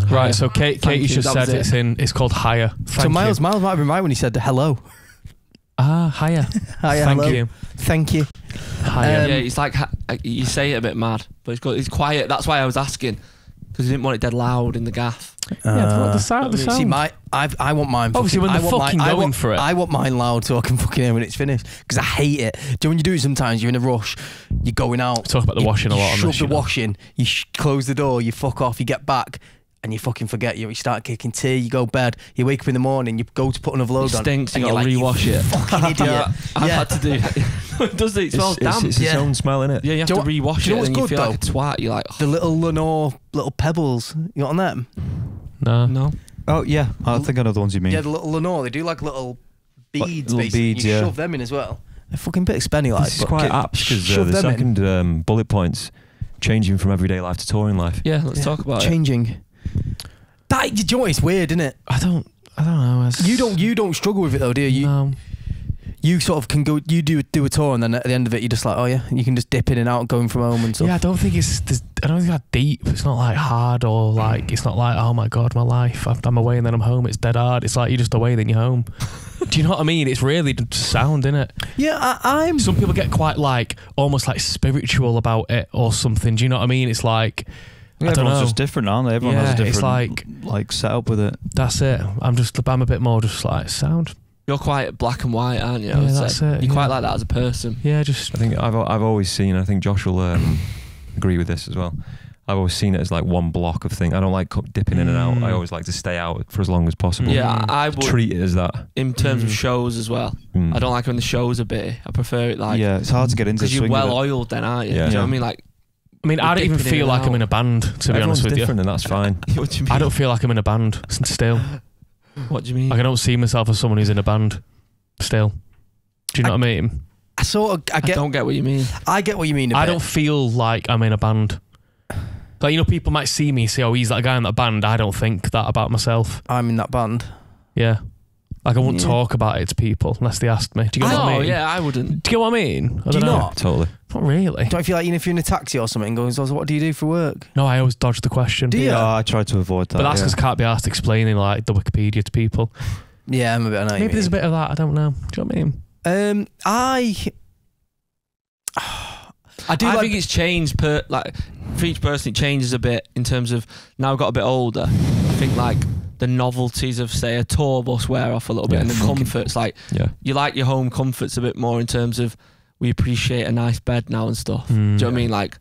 Speaker 6: Right. So Kate,
Speaker 5: Thank
Speaker 6: Katie's
Speaker 5: you,
Speaker 6: just
Speaker 5: that
Speaker 6: said
Speaker 5: was
Speaker 6: it's in. It's called Haier.
Speaker 3: So Miles,
Speaker 6: You.
Speaker 3: Miles might have been right when he said hello.
Speaker 6: Ah, Haier.
Speaker 3: Hi,
Speaker 6: Thank
Speaker 3: hello.
Speaker 6: you.
Speaker 3: Thank you.
Speaker 6: Haier.
Speaker 3: Um,
Speaker 5: yeah, it's like ha- uh, you say it a bit mad, but it's got it's quiet. That's why I was asking. Because he didn't want it dead loud in the gaff.
Speaker 6: yeah, the,
Speaker 3: Uh,
Speaker 6: the sound. The sound.
Speaker 3: See, my I I want mine.
Speaker 6: Obviously,
Speaker 3: fucking,
Speaker 6: when
Speaker 3: I
Speaker 6: they're
Speaker 3: want
Speaker 6: fucking
Speaker 3: mine, I
Speaker 6: going
Speaker 3: want,
Speaker 6: for it.
Speaker 3: I want mine loud so I can fucking hear when it's finished. Because I hate it. Do you know when you do it sometimes? You're in a rush. You're going out.
Speaker 6: Talk about the
Speaker 3: you,
Speaker 6: washing a
Speaker 3: you
Speaker 6: lot on
Speaker 3: shove
Speaker 6: this.
Speaker 3: the
Speaker 6: you know.
Speaker 3: washing. You sh- close the door. You fuck off. You get back. And you fucking forget you. You start kicking tea. You go bed. You wake up in the morning. You go to put another load
Speaker 5: It
Speaker 3: on.
Speaker 5: stinks.
Speaker 3: and
Speaker 5: You gotta
Speaker 3: like,
Speaker 5: rewash
Speaker 3: you
Speaker 5: it.
Speaker 3: Fucking idiot.
Speaker 5: Yeah, I've
Speaker 3: Yeah.
Speaker 5: had to do. it does. It
Speaker 2: It's,
Speaker 5: smells
Speaker 2: it's,
Speaker 5: damn.
Speaker 2: it's its
Speaker 3: Yeah.
Speaker 2: own smell in it.
Speaker 5: yeah, you have
Speaker 3: Do
Speaker 5: to
Speaker 3: you
Speaker 5: rewash
Speaker 3: do you know
Speaker 5: it,
Speaker 3: what's
Speaker 5: and you feel
Speaker 3: though?
Speaker 5: like a twat. You're like,
Speaker 3: The little Lenor little pebbles. You got on them?
Speaker 6: No.
Speaker 5: no.
Speaker 4: Oh yeah, I think I know the ones you mean.
Speaker 3: Yeah, the little Lenor. They do like little
Speaker 4: Like
Speaker 3: beads.
Speaker 4: little
Speaker 3: basically.
Speaker 4: beads,
Speaker 3: you
Speaker 4: yeah.
Speaker 3: shove them in as well. They're fucking bit spenny like.
Speaker 2: This is quite apt because uh, the second um, bullet points changing from everyday life to touring life.
Speaker 5: Yeah, let's
Speaker 3: Yeah.
Speaker 5: talk about it.
Speaker 3: changing. That you know, it's weird, isn't it?
Speaker 6: I don't. I don't know. It's-
Speaker 3: You don't you don't struggle with it though, do you? You,
Speaker 6: no.
Speaker 3: you sort of can go. You do do a tour, and then at the end of it, you're just like, oh yeah, you can just dip in and out, going from home and stuff.
Speaker 6: Yeah, I don't think it's. there's- I don't think that deep. It's not like hard or like. It's not like oh my god, my life. I'm, I'm away and then I'm home. It's dead hard. It's like you're just away then you're home. Do you know what I mean? It's really just sound in it.
Speaker 3: yeah. I, I'm.
Speaker 6: Some people get quite like almost like spiritual about it or something. Do you know what I mean? It's like
Speaker 4: Yeah,
Speaker 6: I don't
Speaker 4: everyone's
Speaker 6: know.
Speaker 4: just different, aren't they? Everyone has a different
Speaker 6: it's like-
Speaker 4: like setup with it.
Speaker 6: that's it. I'm just. I'm a bit more just like sound.
Speaker 5: You're quite black and white, aren't you? I
Speaker 6: Yeah,
Speaker 5: would say.
Speaker 6: that's it,
Speaker 5: You're quite like that as a person.
Speaker 6: Yeah, just
Speaker 2: I think I've I've always seen. I think Josh will um, agree with this as well. I've always seen it as like one block of thing. I don't like co- dipping in and out. I
Speaker 6: Mm.
Speaker 2: always like to stay out for as long as possible.
Speaker 5: Yeah,
Speaker 6: Mm.
Speaker 5: I would.
Speaker 2: Treat it as that.
Speaker 5: in terms of
Speaker 6: Mm.
Speaker 5: shows as well.
Speaker 2: Mm.
Speaker 5: I don't like when the shows are bit. I prefer it like
Speaker 4: yeah, it's hard to get into the
Speaker 5: because you're well oiled then, aren't you?
Speaker 2: Yeah.
Speaker 5: Do you know what I mean? Like,
Speaker 6: I mean, I don't even feel
Speaker 5: and
Speaker 6: like I'm in a band, to be honest with you.
Speaker 2: different, and that's fine.
Speaker 5: what do you mean?
Speaker 6: I don't feel like I'm in a band still.
Speaker 5: What do you mean?
Speaker 6: Like I don't see myself as someone who's in a band still. Do you know what I mean?
Speaker 3: I sort of. I
Speaker 5: I
Speaker 3: get.
Speaker 5: don't get what you mean.
Speaker 3: I get what you mean. I
Speaker 6: I don't feel like I'm in a band. Like you know, people might see me say, "Oh, he's that guy in that band." I don't think that about myself.
Speaker 3: I'm in that band.
Speaker 6: Yeah, like I won't
Speaker 3: Yeah.
Speaker 6: talk about it to people unless they asked me. Do you get what I
Speaker 5: oh
Speaker 6: mean?
Speaker 5: yeah, I wouldn't.
Speaker 6: Do you get what I mean? I
Speaker 3: Do you
Speaker 6: don't know.
Speaker 3: not?
Speaker 2: Totally.
Speaker 6: Not really.
Speaker 3: Don't you feel like you know, if you're in a taxi or something, going, so what do you do for work?
Speaker 6: No, I always dodge the question.
Speaker 3: Do you?
Speaker 4: Yeah, I try to avoid that.
Speaker 6: But that's
Speaker 4: yeah.
Speaker 6: because I can't be asked explaining like the Wikipedia to people.
Speaker 3: Yeah, I'm a bit. I know
Speaker 6: Maybe there's a bit of that. I don't know. Do you know what I mean?
Speaker 3: Um, I. I do
Speaker 5: I
Speaker 3: like.
Speaker 5: think it's changed per like for each person. It changes a bit in terms of now I've got a bit older. I think like the novelties of say a tour bus wear off a little bit,
Speaker 2: Yeah,
Speaker 5: and the comforts like
Speaker 2: Yeah.
Speaker 5: you like your home comforts a bit more in terms of we appreciate a nice bed now and stuff.
Speaker 6: Mm.
Speaker 5: Do you know what I mean? Like,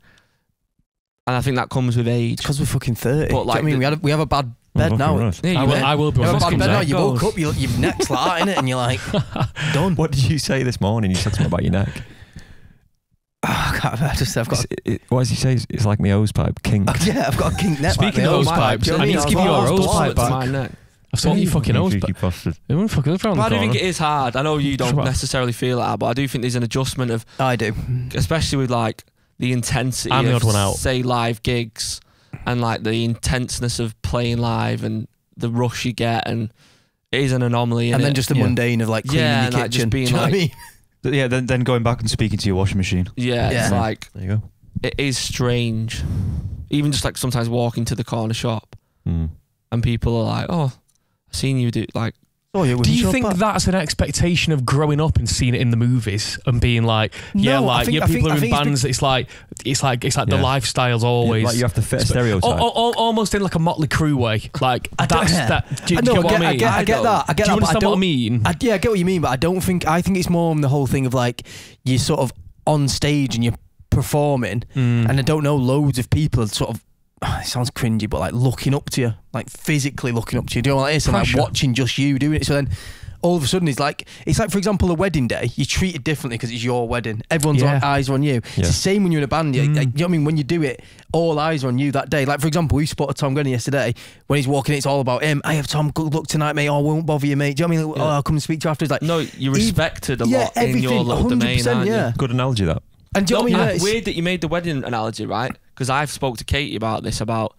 Speaker 5: and I think that comes with age.
Speaker 3: because we're fucking thirty.
Speaker 5: But,
Speaker 3: Do you know what
Speaker 5: like
Speaker 3: I mean, we had a, we have a bad bed
Speaker 2: Oh,
Speaker 3: now.
Speaker 2: fucking right.
Speaker 5: Yeah,
Speaker 6: I
Speaker 5: you
Speaker 6: will,
Speaker 5: will.
Speaker 6: I will be
Speaker 3: You have a bad
Speaker 6: comes
Speaker 3: bed now. You woke
Speaker 5: goes.
Speaker 3: up, your, your neck's like that, innit? And you're like, done.
Speaker 2: What did you say this morning? You said something about your neck.
Speaker 3: Oh, I, can't, I just, I've got.
Speaker 2: It, it- what does he say? It's- It's like my hose pipe kink.
Speaker 3: yeah, I've got a kink neck.
Speaker 6: Speaking
Speaker 3: like
Speaker 6: of
Speaker 3: me.
Speaker 6: hose
Speaker 3: Oh,
Speaker 6: pipes,
Speaker 3: do you know
Speaker 6: I need to give you
Speaker 3: like,
Speaker 6: your
Speaker 3: oh,
Speaker 6: hose pipe back.
Speaker 3: my
Speaker 5: my neck.
Speaker 6: I've seen you fucking nose, but
Speaker 2: bastard.
Speaker 6: it won't fucking around
Speaker 5: But I do think it is hard. I know you don't necessarily feel that, but I do think there's an adjustment of,
Speaker 3: I do.
Speaker 5: especially with like the intensity
Speaker 6: I'm the odd one out.
Speaker 5: say live gigs and like the intenseness of playing live and the rush you get and it is an anomaly.
Speaker 3: And
Speaker 5: innit?
Speaker 3: then just the
Speaker 4: Yeah.
Speaker 3: mundane of like cleaning
Speaker 5: Yeah,
Speaker 3: your
Speaker 5: and, like, just being
Speaker 3: do you know what I mean?
Speaker 4: Yeah. Then then going back and speaking to your washing machine.
Speaker 5: yeah, it's
Speaker 3: Yeah.
Speaker 5: like
Speaker 2: There you go.
Speaker 5: it is strange. Even just like sometimes walking to the corner shop
Speaker 2: Mm.
Speaker 5: and people are like, "Oh, I've seen you do like."
Speaker 3: Oh, yeah,
Speaker 6: Do you think that's an expectation of growing up and seeing it in the movies and being like, yeah,
Speaker 3: No, I
Speaker 6: like
Speaker 3: think-
Speaker 6: yeah, people
Speaker 3: think-
Speaker 6: are in
Speaker 3: think it's
Speaker 6: bands. It's like it's like it's like the lifestyle's always.
Speaker 2: Like you have to fit a stereotype.
Speaker 6: al- al- al- almost in like a Motley Crue way. Like
Speaker 3: I don't-
Speaker 6: that's
Speaker 3: yeah.
Speaker 6: that. Do,
Speaker 3: I
Speaker 6: do you
Speaker 3: know,
Speaker 6: get what
Speaker 3: I get,
Speaker 6: I
Speaker 3: I
Speaker 6: mean?
Speaker 3: get, I
Speaker 5: I
Speaker 3: get that. I get
Speaker 6: do you
Speaker 3: that, but I
Speaker 6: understand
Speaker 3: don't.
Speaker 6: what I mean?
Speaker 3: I, yeah, I get what you mean, but I don't think. I think it's more on the whole thing of like you're sort of on stage and you're performing,
Speaker 6: Mm.
Speaker 3: and I don't know loads of people sort of. It sounds cringy, but like looking up to you, like physically looking up to you. Do you know what it is? And like watching just you doing it. So then, all of a sudden, it's like it's like for example, a wedding day. You treat it differently because it's your wedding. Everyone's
Speaker 6: Yeah.
Speaker 3: eyes are on you.
Speaker 2: Yeah.
Speaker 3: It's the same when you're in a band. You,
Speaker 6: Mm.
Speaker 3: like, you know what I mean? When you do it, all eyes are on you that day. Like for example, we spotted Tom Grennan yesterday when he's walking. It's all about him. I have Tom. Good luck tonight, mate. Oh, I won't bother you, mate. Do you know what I mean?
Speaker 5: Yeah.
Speaker 3: Oh, I'll come and speak to you after. It's like
Speaker 5: No, you're
Speaker 3: Even-
Speaker 5: respected a
Speaker 3: yeah,
Speaker 5: lot in
Speaker 3: everything,
Speaker 5: your little domain,
Speaker 3: 100%,
Speaker 5: aren't
Speaker 3: yeah.
Speaker 5: you?
Speaker 2: Good analogy that.
Speaker 3: And do you know what I mean? it's-
Speaker 5: weird that you made the wedding analogy, right? Because I've spoke to Katie about this about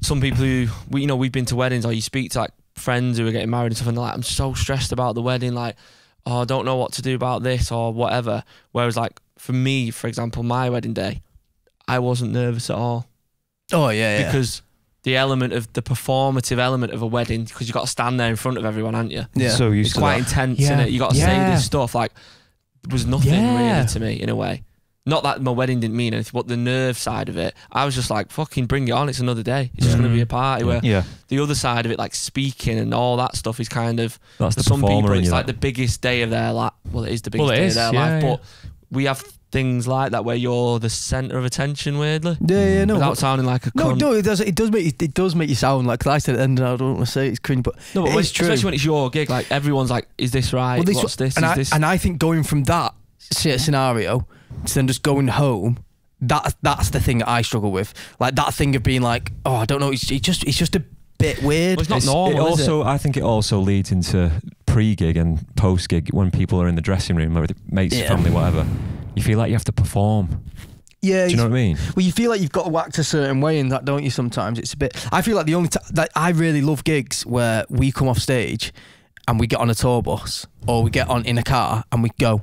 Speaker 5: some people who we you know we've been to weddings or you speak to like friends who are getting married and stuff and they're like I'm so stressed about the wedding like oh I don't know what to do about this or whatever whereas like for me for example my wedding day I wasn't nervous at all
Speaker 3: Oh yeah, yeah.
Speaker 5: because the element of the performative element of a wedding because you got to stand there in front of everyone aren't you
Speaker 3: yeah.
Speaker 4: So used
Speaker 5: it's
Speaker 4: to
Speaker 5: quite
Speaker 4: that.
Speaker 5: intense
Speaker 6: Yeah.
Speaker 5: in it you got to say this stuff like it was nothing
Speaker 6: Yeah.
Speaker 5: really to me in a way not that my wedding didn't mean anything, but the nerve side of it, I was just like, fucking bring it on. It's another day. It's just going to be a mm. party.
Speaker 2: Yeah.
Speaker 5: Where
Speaker 4: Yeah.
Speaker 5: the other side of it, like speaking and all that stuff, is kind of
Speaker 2: That's
Speaker 5: for
Speaker 2: the
Speaker 5: some
Speaker 2: performer
Speaker 5: people,
Speaker 2: in
Speaker 5: it's
Speaker 2: you.
Speaker 5: like the
Speaker 2: that.
Speaker 5: biggest day of their life. Well, it is the biggest
Speaker 6: Well, it
Speaker 5: day
Speaker 6: is,
Speaker 5: of their
Speaker 6: yeah,
Speaker 5: life,
Speaker 6: yeah.
Speaker 5: but we have things like that where you're the center of attention. Weirdly,
Speaker 3: Yeah, yeah, no.
Speaker 5: without
Speaker 3: but-
Speaker 5: sounding like a
Speaker 3: no,
Speaker 5: cunt.
Speaker 3: no, it does. It does make you, it does make you sound like. Cause I said it, and I don't want to say it's cringe, but
Speaker 5: No, but
Speaker 3: It
Speaker 5: when,
Speaker 3: is true.
Speaker 5: especially when it's your gig, like everyone's like, "Is this right?
Speaker 3: Well, this-
Speaker 5: What's this?
Speaker 3: and
Speaker 5: is
Speaker 3: I
Speaker 5: this?"
Speaker 3: and I think going from that sce- scenario to then just going home, that that's the thing that I struggle with. Like that thing of being like, oh, I don't know. It's, it's just it's just a bit weird.
Speaker 5: Well, it's not
Speaker 2: It's-
Speaker 5: normal,
Speaker 2: It
Speaker 5: is it?
Speaker 2: also, I think it also leads into pre-gig and post-gig when people are in the dressing room, it's mates,
Speaker 3: Yeah.
Speaker 2: family, whatever. You feel like you have to perform.
Speaker 3: yeah,
Speaker 2: Do you know what I mean?
Speaker 3: Well, you feel like you've got to act a certain way in that, don't you? Sometimes it's a bit. I feel like the only time that I really love gigs where we come off stage and we get on a tour bus or we get on in a car and we go,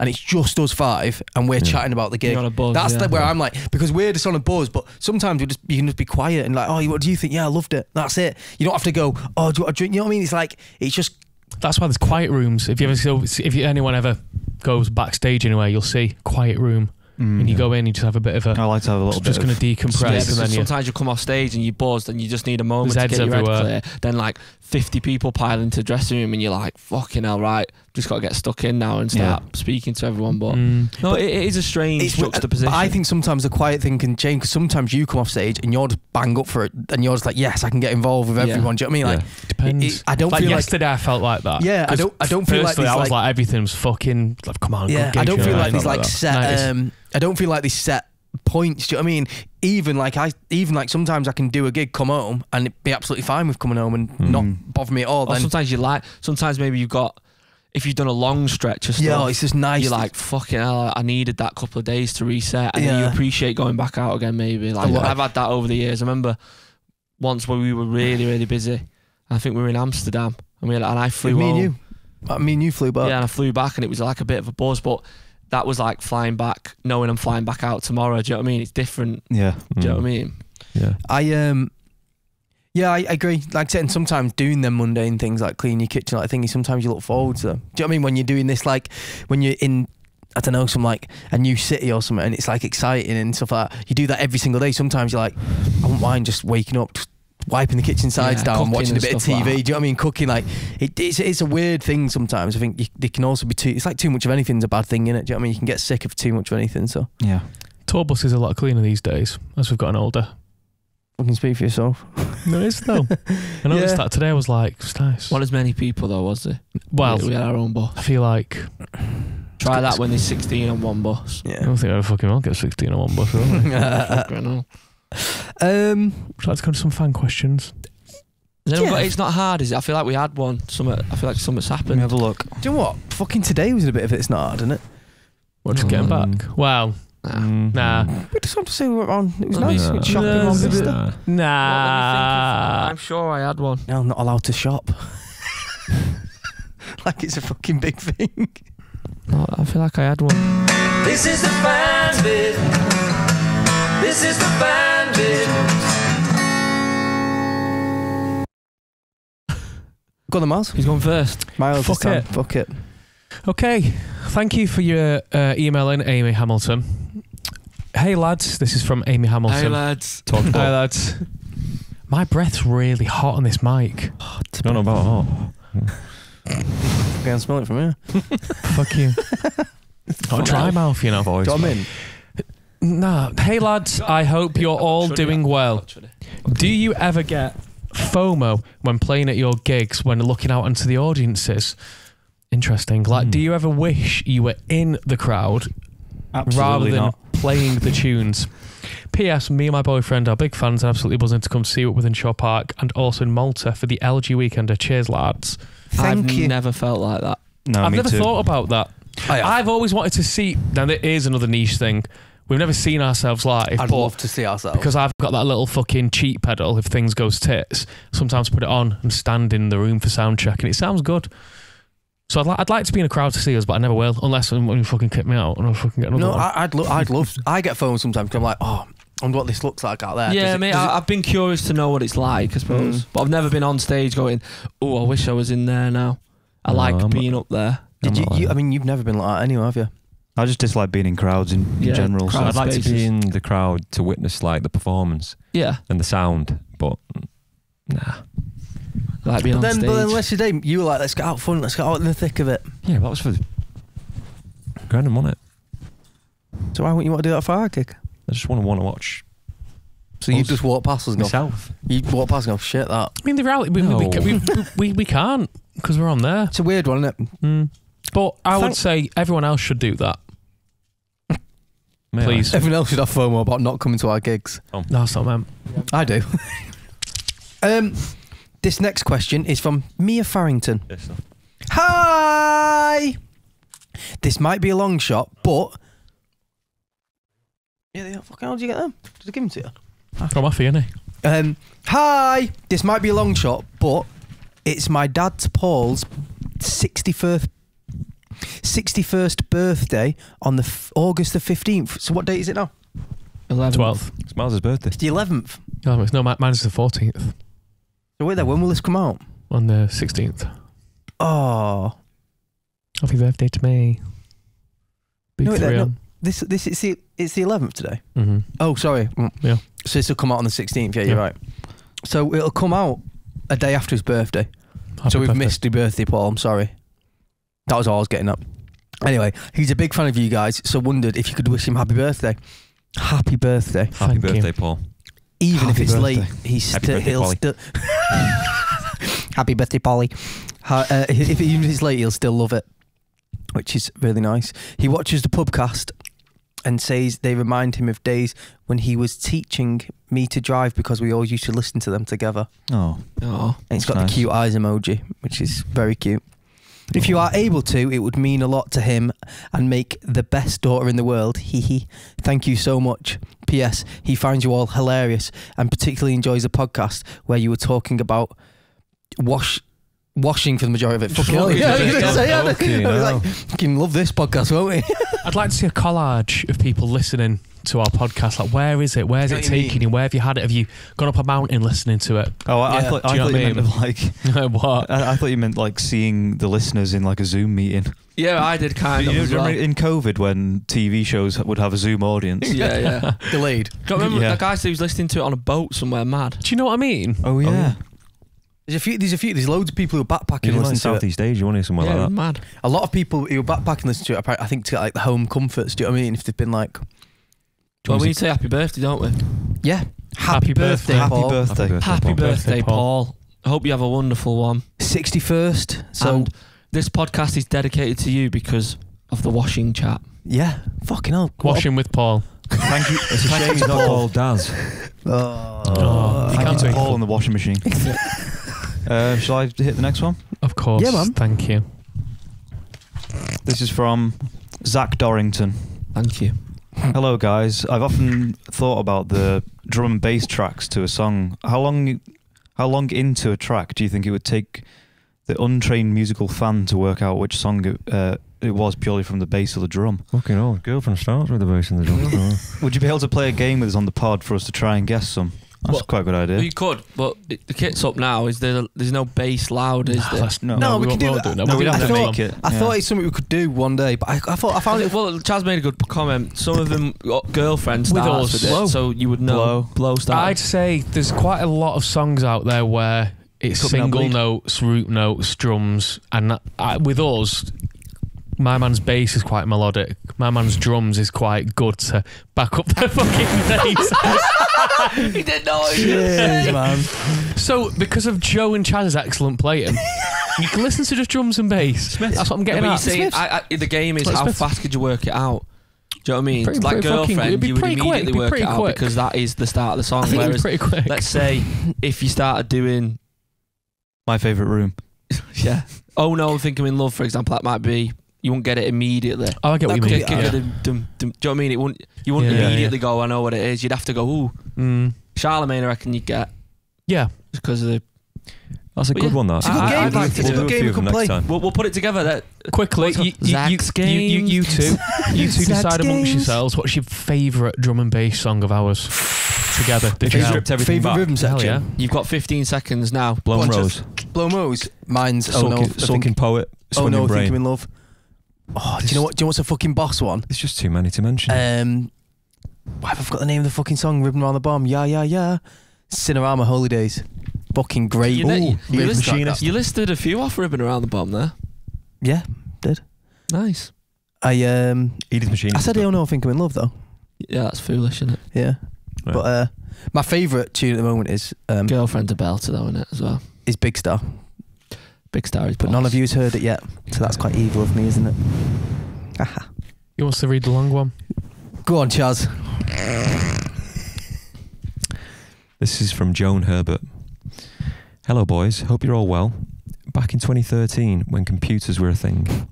Speaker 3: and it's just us five and we're
Speaker 2: Yeah.
Speaker 3: chatting about the gig.
Speaker 5: You're on a buzz,
Speaker 3: That's
Speaker 5: yeah.
Speaker 3: the, where I'm like because we're just on a buzz, but sometimes you just you can just be quiet and like, oh, what do you think? Yeah, I loved it. That's it. You don't have to go. Oh, do you want a drink? You know what I mean? It's like it's just
Speaker 6: That's why there's quiet rooms. If you ever see, if you, anyone ever goes backstage anywhere, you'll see quiet room,
Speaker 4: Mm.
Speaker 6: and you go in, you just have a bit of a.
Speaker 4: I like to have a little
Speaker 6: just
Speaker 4: bit
Speaker 6: going to decompress,
Speaker 5: because
Speaker 6: and then
Speaker 5: sometimes you come off stage and you're buzzed and you just need a moment
Speaker 6: There's
Speaker 5: to get
Speaker 6: heads
Speaker 5: your head
Speaker 6: everywhere.
Speaker 5: clear. Then like 50 people pile into the dressing room and you're like, fucking hell, right, just got to get stuck in now and start speaking to everyone. But
Speaker 6: Mm.
Speaker 5: no, it, it is a strange
Speaker 3: it's
Speaker 5: juxtaposition.
Speaker 3: I think sometimes the quiet thing can change because sometimes you come off stage and you're just bang up for it and you're just like, yes, I can get involved with
Speaker 5: Yeah.
Speaker 3: everyone. Do you know what I mean? Like,
Speaker 2: Yeah.
Speaker 6: Depends.
Speaker 3: it- it- I don't
Speaker 6: like
Speaker 3: feel like
Speaker 6: yesterday, I felt like that.
Speaker 3: Yeah, I don't- I don't feel like
Speaker 6: firstly, I was
Speaker 3: like-
Speaker 6: like everything's fucking. Like, come on,
Speaker 3: Yeah, I don't feel like these like set. Um, I don't feel like these set points. Do you know what I mean? Even like I, even like sometimes I can do a gig, come home, and be absolutely fine with coming home and
Speaker 2: Mm.
Speaker 3: not bother me at all.
Speaker 5: or
Speaker 3: Then
Speaker 5: sometimes you like, sometimes maybe you've got, if you've done a long stretch of stuff,
Speaker 3: yeah, it's just nice.
Speaker 5: you're like, fucking hell, I needed that couple of days to reset. And then you appreciate going back out again, maybe. Like. I've had that over the years. I remember once when we were really, really busy. I think we were in Amsterdam and, we had, and I flew
Speaker 3: me and you. I mean, you flew back.
Speaker 5: Yeah, and I flew back and it was like a bit of a buzz, but that was like flying back, knowing I'm flying back out tomorrow. Do you know what I mean? It's different.
Speaker 4: yeah.
Speaker 5: Do you know
Speaker 2: Mm.
Speaker 5: what I mean?
Speaker 2: Yeah.
Speaker 3: I um yeah, I, I agree. Like I said, and sometimes doing them mundane things like cleaning your kitchen, like thingy, sometimes you look forward to them. Do you know what I mean? When you're doing this, like when you're in, I don't know, some like a new city or something, and it's like exciting and stuff like that. You do that every single day. Sometimes you're like, I wouldn't mind just waking up, just wiping the kitchen sides
Speaker 5: Yeah,
Speaker 3: down,
Speaker 5: cooking
Speaker 3: watching a bit of TV.
Speaker 5: like
Speaker 3: do you know what I mean? Cooking, like it, it's it's a weird thing sometimes. I think you, they can also be too. It's like too much of anything's a bad thing in it. Do you know what I mean? You can get sick of too much of anything. So
Speaker 4: Yeah.
Speaker 6: Tour bus is a lot cleaner these days as we've gotten older.
Speaker 3: I can speak for yourself.
Speaker 6: No, it is though. I noticed
Speaker 3: Yeah.
Speaker 6: that today. I was like, it's nice.
Speaker 5: Not as many people though, was there?
Speaker 6: well,
Speaker 5: we, we had our own bus.
Speaker 6: I feel like
Speaker 5: Try that when there's 16 on one bus.
Speaker 6: I
Speaker 3: Yeah.
Speaker 6: don't think I ever fucking will get 16 on one bus. Will I?
Speaker 5: Fucking hell.
Speaker 3: Um.
Speaker 6: Would you like to go to some fan questions?
Speaker 5: Has anyone
Speaker 3: Yeah.
Speaker 5: got- it's not hard, is it? I feel like we had one. Some, I feel like something's
Speaker 4: Let me
Speaker 5: happened.
Speaker 4: have a look.
Speaker 3: Do you know what? Fucking today was a bit of it. it's not hard, isn't it?
Speaker 6: We're just getting
Speaker 2: Mm.
Speaker 6: back. Well,
Speaker 5: Nah.
Speaker 2: Mm.
Speaker 6: nah,
Speaker 3: We just want to say we were on. It was
Speaker 5: Let
Speaker 3: nice.
Speaker 2: Yeah.
Speaker 3: We went shopping
Speaker 6: Yeah,
Speaker 3: on
Speaker 6: it's a
Speaker 2: Nah.
Speaker 5: What, let me think of-
Speaker 6: nah.
Speaker 5: I'm sure I had one.
Speaker 3: Now I'm not allowed to shop. like it's a fucking big thing.
Speaker 5: No, I feel like I had one.
Speaker 1: This is the fan bit. This is the fan bit.
Speaker 3: Go on the Miles.
Speaker 5: Who's going first?
Speaker 3: Miles.
Speaker 6: Fuck
Speaker 3: this time.
Speaker 6: it.
Speaker 3: Fuck it.
Speaker 6: Okay, thank you for your uh, emailing, Amy Hamilton. Hey lads, this is from Amy Hamilton.
Speaker 5: Hey lads.
Speaker 2: Talk
Speaker 6: Hi
Speaker 2: about.
Speaker 6: lads. My breath's really hot on this mic. Hot.
Speaker 2: Don't know about hot.
Speaker 3: I can smell it from here.
Speaker 6: Fuck you. Got a dry mouth, you know.
Speaker 2: Voice.
Speaker 3: Do you know what I mean?
Speaker 6: Nah. Hey lads, I hope you're all doing well. Do you ever get FOMO when playing at your gigs when looking out into the audiences? Interesting. Like,
Speaker 2: Hmm.
Speaker 6: do you ever wish you were in the crowd rather than
Speaker 4: not.
Speaker 6: playing the tunes? P.S. Me and my boyfriend are big fans and absolutely buzzing to come see you at Wythenshawe Park and also in Malta for the LG Weekender. Cheers, lads.
Speaker 3: Thank
Speaker 5: I've
Speaker 3: you.
Speaker 5: never felt like that.
Speaker 4: No,
Speaker 6: I've
Speaker 4: me
Speaker 6: never
Speaker 4: too.
Speaker 6: thought about that. I've always wanted to see. Now, there is another niche thing. We've never seen ourselves live,
Speaker 3: I'd love to see ourselves.
Speaker 6: because I've got that little fucking cheat pedal if things goes tits. Sometimes put it on and stand in the room for sound check, and it sounds good. So I'd, li- I'd like to be in a crowd to see us, but I never will unless when you fucking kick me out and I'll fucking get another
Speaker 3: no,
Speaker 6: one.
Speaker 3: I, I'd lo- I'd love. I get phones sometimes. 'cause I'm like, oh, I wonder what this looks like out there.
Speaker 5: yeah,
Speaker 3: Does it-
Speaker 5: mate.
Speaker 3: does
Speaker 5: I, I've been curious to know what it's like, I suppose.
Speaker 3: Mm.
Speaker 5: But I've never been on stage going, "Oh, I wish I was in there now." I
Speaker 2: No,
Speaker 5: like
Speaker 2: I'm-
Speaker 5: being up there.
Speaker 3: Did
Speaker 2: I'm
Speaker 3: you,
Speaker 2: not like
Speaker 3: you? I mean, you've never been like that anyway, have you?
Speaker 4: I just dislike being in crowds in, in
Speaker 5: Yeah,
Speaker 4: general. so-
Speaker 2: I'd like to be in the crowd to witness like the performance
Speaker 5: Yeah,
Speaker 2: and the sound, but nah.
Speaker 5: like being
Speaker 3: But
Speaker 5: on
Speaker 3: then,
Speaker 5: stage.
Speaker 3: but then yesterday you were like, let's get out fun, let's get out in the thick of it.
Speaker 2: Yeah, that was for Grennan, wasn't it?
Speaker 3: So why wouldn't you want to do that for our gig?
Speaker 2: I just want to want to watch
Speaker 3: So you
Speaker 2: Us.
Speaker 3: just walk past us and go,
Speaker 2: myself.
Speaker 3: you walk past and go, shit, that.
Speaker 6: I mean, the reality we, we, we, we, we, we can't because we're on there.
Speaker 3: It's a weird one, isn't it?
Speaker 6: Mm. But I would say everyone else should do that.
Speaker 2: May I?
Speaker 6: Please.
Speaker 3: Everyone else should have FOMO about not coming to our gigs.
Speaker 6: No, that's not meant.
Speaker 3: I do. um, this next question is from Mia Farrington.
Speaker 2: Yes, sir.
Speaker 3: Hi. This might be a long shot, but yeah, they fucking how did you get them? Did I give them to you?
Speaker 6: From off here, innit?
Speaker 3: Um, hi. This might be a long shot, but it's my dad's Paul's sixty-first. 61st birthday on the f- August the 15th. So what date is it now?
Speaker 5: 11th.
Speaker 6: 12th.
Speaker 2: It's Miles' birthday.
Speaker 3: It's the 11th.
Speaker 6: No, it's no, mi- mine's the 14th
Speaker 3: So wait there, when will this come out?
Speaker 6: on the 16th.
Speaker 3: Oh,
Speaker 6: Happy birthday to me. Big
Speaker 3: No, wait,
Speaker 6: three
Speaker 3: no. this this it's the it's the 11th today.
Speaker 6: Mm-hmm.
Speaker 3: Oh, sorry. Mm.
Speaker 6: Yeah.
Speaker 3: So this will come out on the 16th. Yeah, you're
Speaker 6: Yeah.
Speaker 3: right. So it'll come out a day after his birthday.
Speaker 6: Happy
Speaker 3: so we've
Speaker 6: birthday.
Speaker 3: missed your birthday, Paul. I'm sorry. That was all I was getting up. Anyway, he's a big fan of you guys, so wondered if you could wish him happy birthday. Happy birthday.
Speaker 2: Happy
Speaker 6: Thank you.
Speaker 2: birthday, Paul.
Speaker 3: Even if
Speaker 4: Happy
Speaker 3: it's late,
Speaker 4: birthday.
Speaker 3: he's
Speaker 2: Happy
Speaker 3: still
Speaker 2: birthday,
Speaker 3: he'll still Happy birthday, Polly. Ha- uh, if even if it's late, he'll still love it, which is really nice. He watches the pubcast and says they remind him of days when he was teaching me to drive because we always used to listen to them together.
Speaker 4: Oh,
Speaker 5: Oh,
Speaker 3: And it's
Speaker 4: That's
Speaker 3: got
Speaker 4: nice.
Speaker 3: the cute eyes emoji, which is very cute. If you are able to, it would mean a lot to him and make the best daughter in the world. Hee hee. Thank you so much. P.S. He finds you all hilarious and particularly enjoys the podcast where you were talking about wash washing for the majority of it. Fucking hell. Yeah, I was gonna say, yeah.
Speaker 2: Okay,
Speaker 3: I was
Speaker 2: now.
Speaker 3: like, fucking love this podcast, won't we?
Speaker 6: I'd like to see a collage of people listening to our podcast. Like, where is it? Where's it
Speaker 3: what you
Speaker 6: taking you? Where have you had it? Have you gone up a mountain listening to it?
Speaker 4: oh, I, I
Speaker 3: Yeah.
Speaker 4: thought,
Speaker 6: Do
Speaker 4: I
Speaker 6: you know
Speaker 4: thought
Speaker 6: what
Speaker 4: you
Speaker 6: I
Speaker 4: meant
Speaker 6: mean?
Speaker 4: like
Speaker 6: what?
Speaker 4: I, I thought you meant like seeing the listeners in like a Zoom meeting.
Speaker 5: yeah, I did kind
Speaker 4: you
Speaker 5: of.
Speaker 4: know,
Speaker 5: as well.
Speaker 4: remember in COVID when TV shows would have a Zoom audience?
Speaker 5: Yeah, yeah.
Speaker 3: Delayed.
Speaker 5: Do you remember
Speaker 4: Yeah.
Speaker 5: that guy said he was listening to it on a boat somewhere mad?
Speaker 6: Do you know what I mean?
Speaker 4: Oh yeah.
Speaker 3: Oh, There's a few. There's a few. There's loads of people who are backpacking
Speaker 2: You
Speaker 3: and
Speaker 2: like
Speaker 3: listen to.
Speaker 2: Southeast Asia, you want to somewhere
Speaker 5: yeah,
Speaker 2: like that?
Speaker 5: mad.
Speaker 3: A lot of people who are backpacking and listen to it. I think to get like the home comforts. Do you know what I mean? If they've been like,
Speaker 5: Well, we need to say happy birthday, don't we?
Speaker 3: yeah, happy,
Speaker 6: Happy
Speaker 3: birthday,
Speaker 6: birthday.
Speaker 4: Happy
Speaker 3: Paul.
Speaker 4: birthday.
Speaker 5: Happy
Speaker 2: Paul.
Speaker 5: birthday,
Speaker 6: Paul.
Speaker 5: Paul. I hope you have a wonderful one.
Speaker 3: 61st. So
Speaker 5: and this podcast is dedicated to you because of the washing chat.
Speaker 3: yeah, fucking hell. What
Speaker 6: Washing with Paul.
Speaker 4: Thank you.
Speaker 2: It's a shame he's not called Daz.
Speaker 3: Oh.
Speaker 6: Oh, you
Speaker 4: Thank
Speaker 6: can't
Speaker 4: you to
Speaker 6: do
Speaker 4: Paul
Speaker 6: it.
Speaker 4: in the washing machine. uh, shall I hit the next one?
Speaker 6: Of course.
Speaker 3: Yeah, man.
Speaker 6: Thank you.
Speaker 4: This is from Zach Dorrington.
Speaker 5: Thank you.
Speaker 4: Hello, guys. I've often thought about the drum and bass tracks to a song. How long, how long into a track do you think it would take the untrained musical fan to work out which song it, uh, it was purely from the bass or the drum?
Speaker 2: Fucking hell, girlfriend starts with the bass and the drum.
Speaker 4: Would you be able to play a game with us on the pod for us to try and guess some? That's
Speaker 5: Well,
Speaker 4: quite a good idea.
Speaker 5: You could, but it- the kit's up now. Is there? There's no bass loud, is there?
Speaker 6: That's-
Speaker 4: No.
Speaker 3: No, we
Speaker 6: won't-
Speaker 3: can do
Speaker 6: won't
Speaker 3: that.
Speaker 6: No,
Speaker 4: no,
Speaker 6: we'll
Speaker 4: we'd
Speaker 6: do
Speaker 4: have to make it.
Speaker 3: I
Speaker 4: yeah.
Speaker 3: thought it's something we could do one day, but I, I thought I found it.
Speaker 5: well, Chaz made a good comment. Some of them got girlfriend
Speaker 6: With us.
Speaker 5: with, it, so you would know.
Speaker 4: Blow.
Speaker 5: Blow
Speaker 6: I'd say there's quite a lot of songs out there where it's
Speaker 4: Cut me out,
Speaker 6: single notes, root notes, drums, and that, uh, with us, my man's bass is quite melodic. My man's drums is quite good to back up the fucking bass.
Speaker 5: he didn't know.
Speaker 3: Cheers, man.
Speaker 6: so, because of Joe and Chaz's excellent playing, you can listen to just drums and bass. That's what I'm getting
Speaker 5: but you
Speaker 6: at.
Speaker 5: see, I, I, the game is
Speaker 6: Like
Speaker 5: how
Speaker 6: Smiths.
Speaker 5: fast could you work it out? Do you know what I mean?
Speaker 6: Pretty-
Speaker 5: like
Speaker 6: pretty
Speaker 5: girlfriend,
Speaker 6: be
Speaker 5: you would
Speaker 6: pretty quick,
Speaker 5: immediately
Speaker 6: it'd
Speaker 5: work it out
Speaker 6: quick.
Speaker 5: because that is the start of the song.
Speaker 6: I think
Speaker 5: Whereas,
Speaker 6: pretty quick.
Speaker 5: let's say if you started doing,
Speaker 4: My favourite room.
Speaker 5: yeah, oh no, I think I'm in love, for example, that might be you won't get it immediately.
Speaker 6: oh, I get what
Speaker 3: that
Speaker 6: you mean. Yeah.
Speaker 5: it, dum, dum, dum. Do you know what I mean? It wouldn't. You wouldn't
Speaker 6: Yeah, yeah.
Speaker 5: immediately go. I know what it is. You'd have to go. Ooh,
Speaker 6: Mm,
Speaker 5: Charlemagne. I reckon you'd get
Speaker 6: yeah.
Speaker 5: just because of the.
Speaker 2: That's a
Speaker 5: But
Speaker 2: good
Speaker 5: yeah.
Speaker 2: one, that.
Speaker 3: It's a good
Speaker 2: I-
Speaker 3: game.
Speaker 2: I'd like to
Speaker 3: It's a good game
Speaker 2: few
Speaker 3: we can play.
Speaker 5: We'll, we'll put it together. That
Speaker 6: Quickly, you, you, you, you, you, you two, you two
Speaker 3: Zach's
Speaker 6: decide amongst yourselves what's your favourite drum and bass song of ours together. Did you
Speaker 2: Favourite-
Speaker 6: know?
Speaker 2: stripped everything
Speaker 3: Favorite
Speaker 2: back.
Speaker 3: rhythm
Speaker 6: Hell
Speaker 3: section.
Speaker 6: yeah.
Speaker 5: you've got 15 seconds now.
Speaker 2: Blown Rose.
Speaker 3: Blow Mo's. Mine's oh no,
Speaker 2: Sunken,
Speaker 3: I think-
Speaker 2: sunken Poet.
Speaker 3: oh no,
Speaker 2: Swimming
Speaker 3: think
Speaker 2: Brain.
Speaker 3: I'm in love. Oh, do you know what? Do you know what's a fucking boss one?
Speaker 2: It's just too many to mention.
Speaker 3: Um, why have I forgot the name of the fucking song? Ribbon around the bomb. Yeah, yeah, yeah. Cinerama Holidays. Fucking great.
Speaker 5: You, know-
Speaker 3: Ooh, rhythm
Speaker 5: listed,
Speaker 3: that.
Speaker 5: you listed a few off ribbon around the bomb there.
Speaker 3: Yeah, did.
Speaker 5: Nice.
Speaker 3: I um,
Speaker 2: Edith Machine.
Speaker 3: I said I don't know. I think I'm in love though.
Speaker 5: Yeah, that's foolish, isn't it?
Speaker 3: Yeah,
Speaker 2: Right.
Speaker 3: but uh, my favourite tune at the moment is um,
Speaker 5: Girlfriend to belter though, isn't it as well?
Speaker 3: is Big Star,
Speaker 5: Big star is
Speaker 3: but none of you's heard it yet, so that's quite evil of me, isn't it? Haha.
Speaker 6: You wants to read the long one?
Speaker 3: Go on, Chaz.
Speaker 2: This is from Joan Herbert. Hello, boys. Hope you're all well. Back in 2013, when computers were a thing,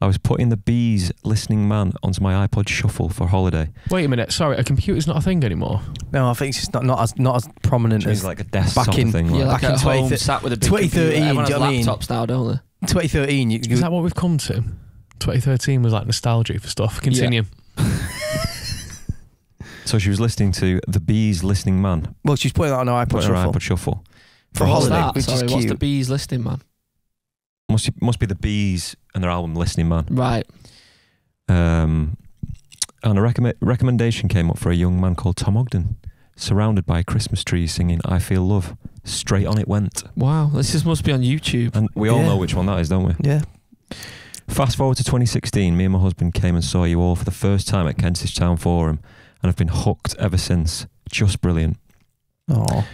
Speaker 2: I was putting the Bees Listening Man onto my iPod Shuffle for holiday.
Speaker 6: Wait a minute. Sorry, a computer's not a thing anymore.
Speaker 3: No, I think it's just not not as not as prominent as
Speaker 2: like a desktop
Speaker 3: back in-
Speaker 2: thing.
Speaker 5: Yeah,
Speaker 2: like-
Speaker 5: like
Speaker 3: Back
Speaker 5: at
Speaker 3: in
Speaker 5: home,
Speaker 3: 20
Speaker 5: sat with a big
Speaker 3: 2013,
Speaker 5: computer. Everyone
Speaker 3: do you know what I
Speaker 5: has
Speaker 3: mean?
Speaker 5: laptops now, don't they?
Speaker 3: 2013. You, you,
Speaker 6: Is that what we've come to? 2013 was like nostalgia for stuff. Continue.
Speaker 2: so she was listening to the Bees Listening Man
Speaker 3: well, she's putting that on her iPod
Speaker 2: put her
Speaker 3: Shuffle
Speaker 2: iPod Shuffle.
Speaker 3: for
Speaker 5: What's
Speaker 3: holiday,
Speaker 5: that?
Speaker 3: which
Speaker 5: Sorry,
Speaker 3: is
Speaker 5: what's the bees listening man?
Speaker 2: Must must be the Bees and their album Listening Man.
Speaker 5: Right.
Speaker 2: Um, and a recommend, recommendation came up for a young man called Tom Ogden, surrounded by a Christmas tree, singing "I Feel Love." Straight on it went,
Speaker 5: Wow. This just must be on YouTube.
Speaker 2: and we all
Speaker 3: Yeah.
Speaker 2: know which one that is, don't we?
Speaker 3: yeah,
Speaker 2: Fast forward to 2016, me and my husband came and saw you all for the first time at Kentish Town Forum, and I've been hooked ever since. Just brilliant.
Speaker 3: oh,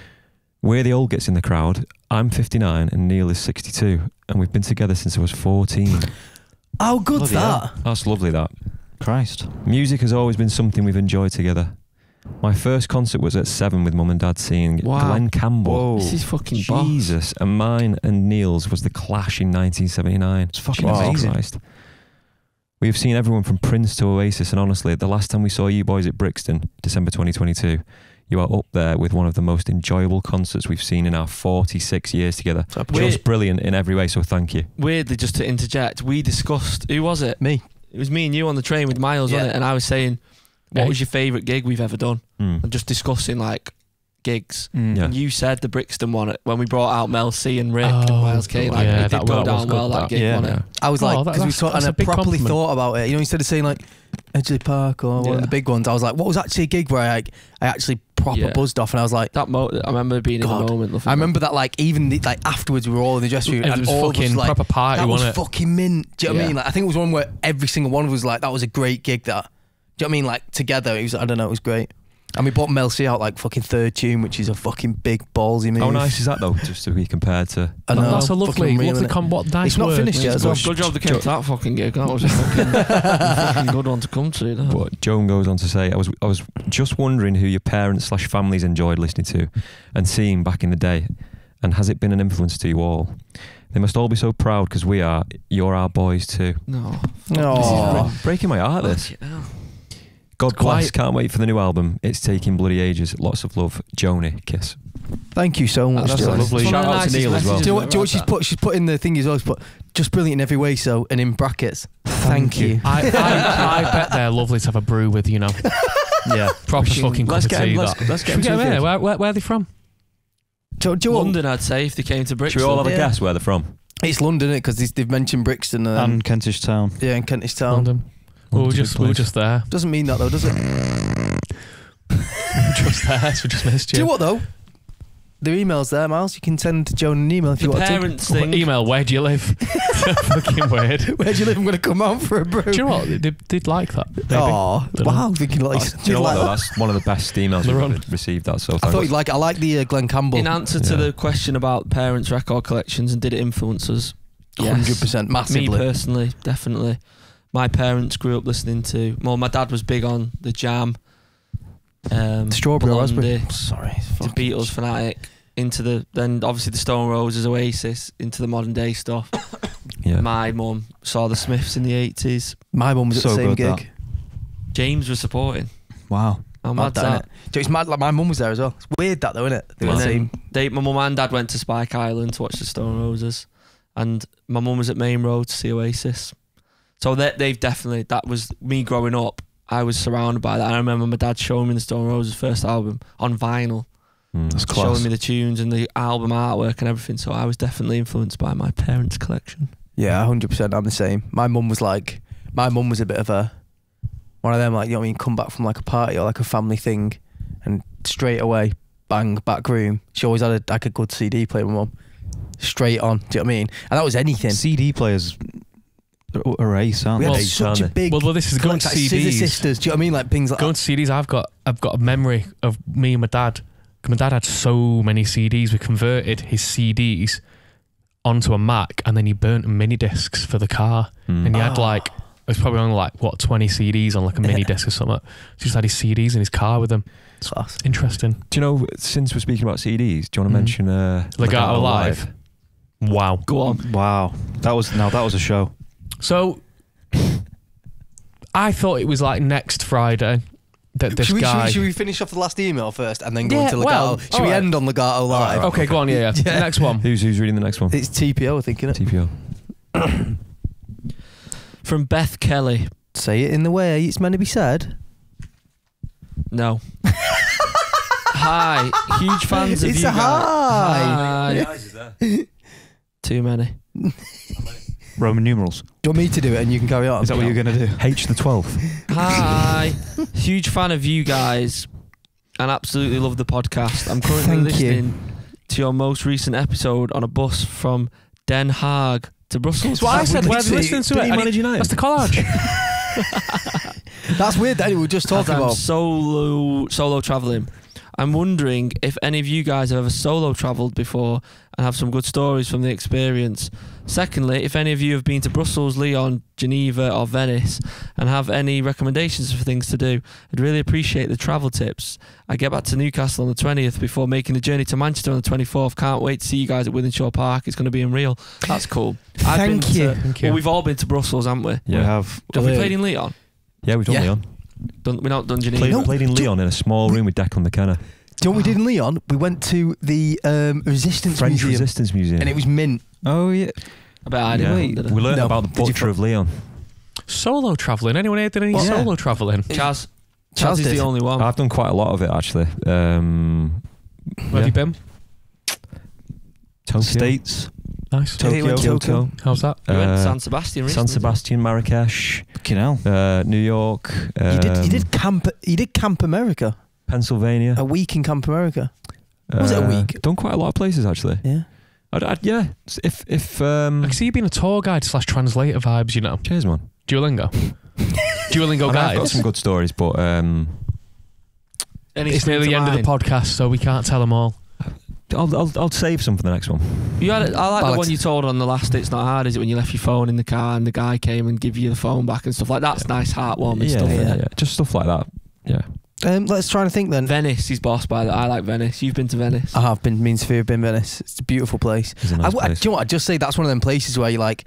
Speaker 2: We're the old gets in the crowd. I'm 59 and Neil is 62, and we've been together since I was 14.
Speaker 3: how good's
Speaker 4: Bloody hell.
Speaker 3: that?
Speaker 2: That's lovely. That
Speaker 4: Christ.
Speaker 2: music has always been something we've enjoyed together. My first concert was at seven with mum and dad seeing
Speaker 5: Wow.
Speaker 2: Glen Campbell.
Speaker 4: Whoa.
Speaker 5: This is fucking boss.
Speaker 2: Jesus, and mine and Neil's was the Clash in 1979.
Speaker 4: It's fucking
Speaker 2: Jesus
Speaker 4: amazing.
Speaker 2: Christ. We've seen everyone from Prince to Oasis, and honestly, the last time we saw you boys at Brixton, December 2022, you are up there with one of the most enjoyable concerts we've seen in our 46 years together.
Speaker 5: Weird-
Speaker 2: Just brilliant in every way, so thank you.
Speaker 5: Weirdly, just to interject, we discussed who was it?
Speaker 3: Me.
Speaker 5: It was me and you on the train with Miles on it, and I was saying, "What was your favourite gig we've ever done?"
Speaker 2: Mm.
Speaker 5: And just discussing like gigs.
Speaker 4: Mm.
Speaker 2: Yeah.
Speaker 5: You said the Brixton one when we brought out Mel C and Rick and
Speaker 6: Oh,
Speaker 5: Miles K. Like
Speaker 6: yeah,
Speaker 5: it did
Speaker 6: that
Speaker 5: go
Speaker 6: was
Speaker 5: down well that,
Speaker 6: that.
Speaker 5: gig,
Speaker 4: Yeah.
Speaker 5: wasn't it?
Speaker 3: I was
Speaker 6: Oh,
Speaker 3: like, because we
Speaker 6: that's-
Speaker 3: talked
Speaker 6: that's
Speaker 3: and I
Speaker 6: a big
Speaker 3: properly
Speaker 6: compliment.
Speaker 3: thought about it. You know, instead of saying like Edgeley Park or one of the big ones, I was like, what was actually a gig where I, I actually proper
Speaker 5: Yeah.
Speaker 3: buzzed off, and I was like.
Speaker 5: That mo- I remember being in the moment.
Speaker 3: I remember that, like, even the, like afterwards, we were all in the dressing room,
Speaker 6: It
Speaker 3: and
Speaker 6: was
Speaker 3: all of us
Speaker 6: fucking
Speaker 3: like,
Speaker 6: proper party,
Speaker 3: that was
Speaker 6: wasn't it?
Speaker 3: fucking mint. Do you know what I mean? Like, I think it was one where every single one of us was like, that was a great gig. That, do you know what I mean? Like together, it was. I don't know, it was great. And we bought Mel C out like fucking third tune, which is a fucking big ballsy move.
Speaker 2: How nice is that, though, just to be compared to.
Speaker 3: I know,
Speaker 6: That's a lovely,
Speaker 3: unreal,
Speaker 6: lovely
Speaker 3: innit?
Speaker 6: com- what nice
Speaker 3: It's not
Speaker 6: word.
Speaker 3: finished yet
Speaker 5: Good, good job they came to that fucking gig. That was a fucking, fucking good one to come to. that.
Speaker 2: But Joan goes on to say, I was I was just wondering who your parents slash families enjoyed listening to and seeing back in the day, and has it been an influence to you all? They must all be so proud because we are. You're our boys too.
Speaker 5: No.
Speaker 3: Aw.
Speaker 2: Breaking my heart. This.
Speaker 5: Fucking hell.
Speaker 2: God
Speaker 6: It's quite-
Speaker 2: bless. Can't wait for the new album. It's taking bloody ages. Lots of love, Joni. Kiss.
Speaker 3: Thank you so much.
Speaker 5: That's
Speaker 3: Joan.
Speaker 2: lovely.
Speaker 5: It's
Speaker 2: Shout out to Neil as well.
Speaker 3: Do you know what, do you know what she's put? She's put in the thing as well. She's put just brilliant in every way. So and in brackets, thank, you.
Speaker 6: I, I, I bet they're lovely to have a brew with, you know.
Speaker 4: Yeah.
Speaker 6: Proper fucking
Speaker 2: Let's
Speaker 6: cup
Speaker 2: get
Speaker 6: of tea.
Speaker 2: him. Let's,
Speaker 6: that.
Speaker 2: let's get him.
Speaker 6: get them
Speaker 2: the
Speaker 6: here? Where, where, where are they from?
Speaker 3: Do, do you know what?
Speaker 5: London, I'd say, if they came to Brixton.
Speaker 2: Should we all have a guess where they're from?
Speaker 3: It's London, it Because they've mentioned Brixton and,
Speaker 4: And Kentish Town.
Speaker 3: yeah, and Kentish Town.
Speaker 6: London. We were just, we were just there.
Speaker 3: Doesn't mean that though, does it?
Speaker 6: We were just there, so we just missed
Speaker 3: Do
Speaker 6: you.
Speaker 3: you know what though? Their emails there, Miles. You can send Joan an email if
Speaker 5: the
Speaker 3: you want
Speaker 5: parents
Speaker 6: What,
Speaker 5: thing.
Speaker 6: email, where do you live? fucking weird.
Speaker 3: Where do you live? I'm going to come out for a brew.
Speaker 6: Do you know what? They, they, they'd like that. Maybe.
Speaker 3: Oh,
Speaker 6: Dunno.
Speaker 3: wow! Thinking like,
Speaker 2: Oh, do you know what
Speaker 3: like
Speaker 2: though?
Speaker 3: that.
Speaker 2: That's one of the best emails
Speaker 6: They're
Speaker 2: we've ever received. That so
Speaker 3: I thought
Speaker 2: thanks.
Speaker 3: you'd like. it. I like the uh, Glen Campbell.
Speaker 5: In answer to
Speaker 2: Yeah.
Speaker 5: the question about parents' record collections and did it influence us?
Speaker 3: Hundred
Speaker 5: Yes.
Speaker 3: percent,
Speaker 5: Me
Speaker 3: massively.
Speaker 5: personally, definitely. My parents grew up listening to. Well, my dad was big on the Jam, um,
Speaker 3: Strawberry
Speaker 5: Blondie,
Speaker 3: raspberry. Sorry,
Speaker 5: the
Speaker 3: fucking-
Speaker 5: Beatles fanatic. Into the then obviously the Stone Roses, Oasis, into the modern day stuff.
Speaker 2: yeah.
Speaker 5: My mum saw the Smiths in the eighties.
Speaker 3: My mum was at
Speaker 4: So
Speaker 3: the same
Speaker 4: good,
Speaker 3: gig.
Speaker 5: James was supporting.
Speaker 4: Wow.
Speaker 5: How
Speaker 3: Mad
Speaker 5: mad's
Speaker 3: that,
Speaker 5: that?
Speaker 3: innit? It's mad. Like my mum was there as well. It's weird that though, isn't it? They were the
Speaker 5: then
Speaker 3: same.
Speaker 5: They, my mum and dad went to Spike Island to watch the Stone Roses, and my mum was at Maine Road to see Oasis. So they, they've definitely that was me growing up. I was surrounded by that. I remember my dad showing me the Stone Roses first album on vinyl,
Speaker 2: Mm.
Speaker 4: That's class.
Speaker 5: showing me the tunes and the album artwork and everything. So I was definitely influenced by my parents' collection.
Speaker 3: Yeah, hundred percent. I'm the same. My mum was like, my mum was a bit of a one of them like you know what I mean. Come back from like a party or like a family thing, and straight away bang back room. She always had a, like a good CD player. My mum straight on. Do you know what I mean? And that was anything.
Speaker 4: CD players are- are ace, aren't
Speaker 3: we
Speaker 4: they?
Speaker 3: had
Speaker 2: Well,
Speaker 3: such a
Speaker 2: aren't
Speaker 3: big.
Speaker 6: Well, well, this is going
Speaker 3: collection,
Speaker 6: to
Speaker 3: like Scissor
Speaker 6: CDs.
Speaker 3: Sisters. Do you know what I mean? Like things like
Speaker 6: Going
Speaker 3: that.
Speaker 6: to CDs, I've got I've got a memory of me and my dad. 'Cause My dad had so many CDs. We converted his CDs onto a Mac, and then he burnt mini discs for the car.
Speaker 2: Mm.
Speaker 6: And he had
Speaker 3: Oh.
Speaker 6: like it was probably only like what twenty CDs on like a mini disc or something. So he just had his CDs in his car with him.
Speaker 3: Class.
Speaker 6: Interesting.
Speaker 2: Do you know, since we're speaking about CDs, do you want to
Speaker 6: Mm.
Speaker 2: mention uh,
Speaker 6: Legato Live. Wow.
Speaker 5: Go on.
Speaker 4: Wow, that was now that was a show.
Speaker 6: So I thought it was like next Friday that this
Speaker 3: should, we, should,
Speaker 6: guy.
Speaker 3: we, should we finish off the last email first and then go
Speaker 6: Yeah,
Speaker 3: into Legato?
Speaker 6: well,
Speaker 3: should we
Speaker 6: alright.
Speaker 3: end on Legato Live?
Speaker 6: okay, go on. Yeah, yeah.
Speaker 3: Yeah.
Speaker 6: Next one.
Speaker 2: Who's who's reading the next one?
Speaker 3: It's TPO, I think, innit?
Speaker 2: TPO.
Speaker 5: From Beth Kelly.
Speaker 3: Say it in the way it's meant to be said.
Speaker 5: No. Hi, huge fans of
Speaker 3: It's
Speaker 5: you
Speaker 3: a
Speaker 5: guys.
Speaker 3: hi.
Speaker 5: Hi. Too many.
Speaker 4: Roman numerals.
Speaker 3: Do you want me to do it and you can carry on?
Speaker 4: Is that what you're gonna do?
Speaker 2: H the twelfth.
Speaker 5: Hi, huge fan of you guys, and absolutely love the podcast. I'm currently
Speaker 3: Thank you.
Speaker 5: listening to your most recent episode on a bus from Den Haag to Brussels.
Speaker 6: That's what I said.
Speaker 3: did
Speaker 6: Where
Speaker 3: see-
Speaker 6: listening to
Speaker 3: didn't
Speaker 6: it?
Speaker 3: manage
Speaker 6: it-
Speaker 2: United?
Speaker 6: That's the collage.
Speaker 3: That's weird that we were just talking about.
Speaker 5: solo solo traveling. I'm wondering if any of you guys have ever solo traveled before and have some good stories from the experience. Secondly, if any of you have been to Brussels, Lyon, Geneva, or Venice and have any recommendations for things to do, I'd really appreciate the travel tips. I get back to Newcastle on the 20th before making the journey to Manchester on the 24th. Can't wait to see you guys at Wythenshawe Park. It's going to be unreal. That's cool. I've been
Speaker 3: Thank you.
Speaker 5: to-
Speaker 6: Thank you.
Speaker 5: well, we've all been to Brussels, haven't we?
Speaker 4: We
Speaker 2: Yeah,
Speaker 4: have.
Speaker 5: Have we
Speaker 3: Yeah.
Speaker 5: played in Lyon?
Speaker 2: yeah, we've done
Speaker 3: Yeah.
Speaker 2: Lyon.
Speaker 5: Done, we're not done Geneva.
Speaker 2: Played,
Speaker 3: No,
Speaker 2: played in Lyon in a small room with Declan McKenna.
Speaker 3: Do you know what we did in Lyon? We went to the um, Resistance
Speaker 2: French
Speaker 3: Museum
Speaker 2: Resistance Museum.
Speaker 3: and it was mint.
Speaker 4: Oh yeah.
Speaker 5: I bet
Speaker 2: yeah.
Speaker 5: did
Speaker 2: we learned
Speaker 3: No.
Speaker 2: about the
Speaker 3: Did you
Speaker 2: butcher of Lyon.
Speaker 6: Solo traveling. Anyone here did any
Speaker 3: Well, yeah.
Speaker 6: solo traveling?
Speaker 5: Chaz. Chaz,
Speaker 3: Chaz
Speaker 5: is
Speaker 3: did.
Speaker 5: the only one.
Speaker 2: I've done quite a lot of it actually. Um,
Speaker 6: Where
Speaker 2: yeah.
Speaker 6: have you been?
Speaker 2: Tokyo,
Speaker 4: States.
Speaker 6: Nice.
Speaker 3: Did he went
Speaker 2: Tokyo,
Speaker 3: Tokyo?
Speaker 6: How's that?
Speaker 5: we went to
Speaker 2: uh,
Speaker 5: San Sebastian
Speaker 2: San
Speaker 5: recently.
Speaker 2: Sebastian, Marrakesh,
Speaker 4: Fucking hell.
Speaker 2: uh, New York, um,
Speaker 3: you did. You did camp. You did Camp America.
Speaker 2: Pennsylvania.
Speaker 3: A week in Camp America. was it a
Speaker 2: Uh,
Speaker 3: week?
Speaker 2: Done quite a lot of places actually.
Speaker 3: Yeah.
Speaker 2: I'd, I'd, yeah, if if um,
Speaker 6: I can see you being a tour guide slash translator vibes. You know,
Speaker 2: cheers man.
Speaker 6: Duolingo. Duolingo
Speaker 2: I I've got some good stories, but um,
Speaker 5: Any
Speaker 6: It's near the
Speaker 5: to
Speaker 6: end of the podcast, so we can't tell them all.
Speaker 2: I'll, I'll I'll save some for the next one.
Speaker 5: You had I like the one you told on the last It's Not Hard, is it? When you left your phone in the car and the guy came and give you the phone back and stuff like that. That's nice, heartwarming
Speaker 2: yeah,
Speaker 5: stuff.
Speaker 2: yeah,
Speaker 5: innit?
Speaker 2: yeah, just stuff like that. Yeah,
Speaker 3: Um, let's try and think then.
Speaker 5: Venice, he's boss by that. I like Venice. You've been to Venice.
Speaker 3: I have been. Means and Sophia have been Venice. It's a beautiful place.
Speaker 2: it's a
Speaker 3: I,
Speaker 2: nice
Speaker 3: w- I-
Speaker 2: place.
Speaker 3: do you know what? I'd just say that's one of them places where you like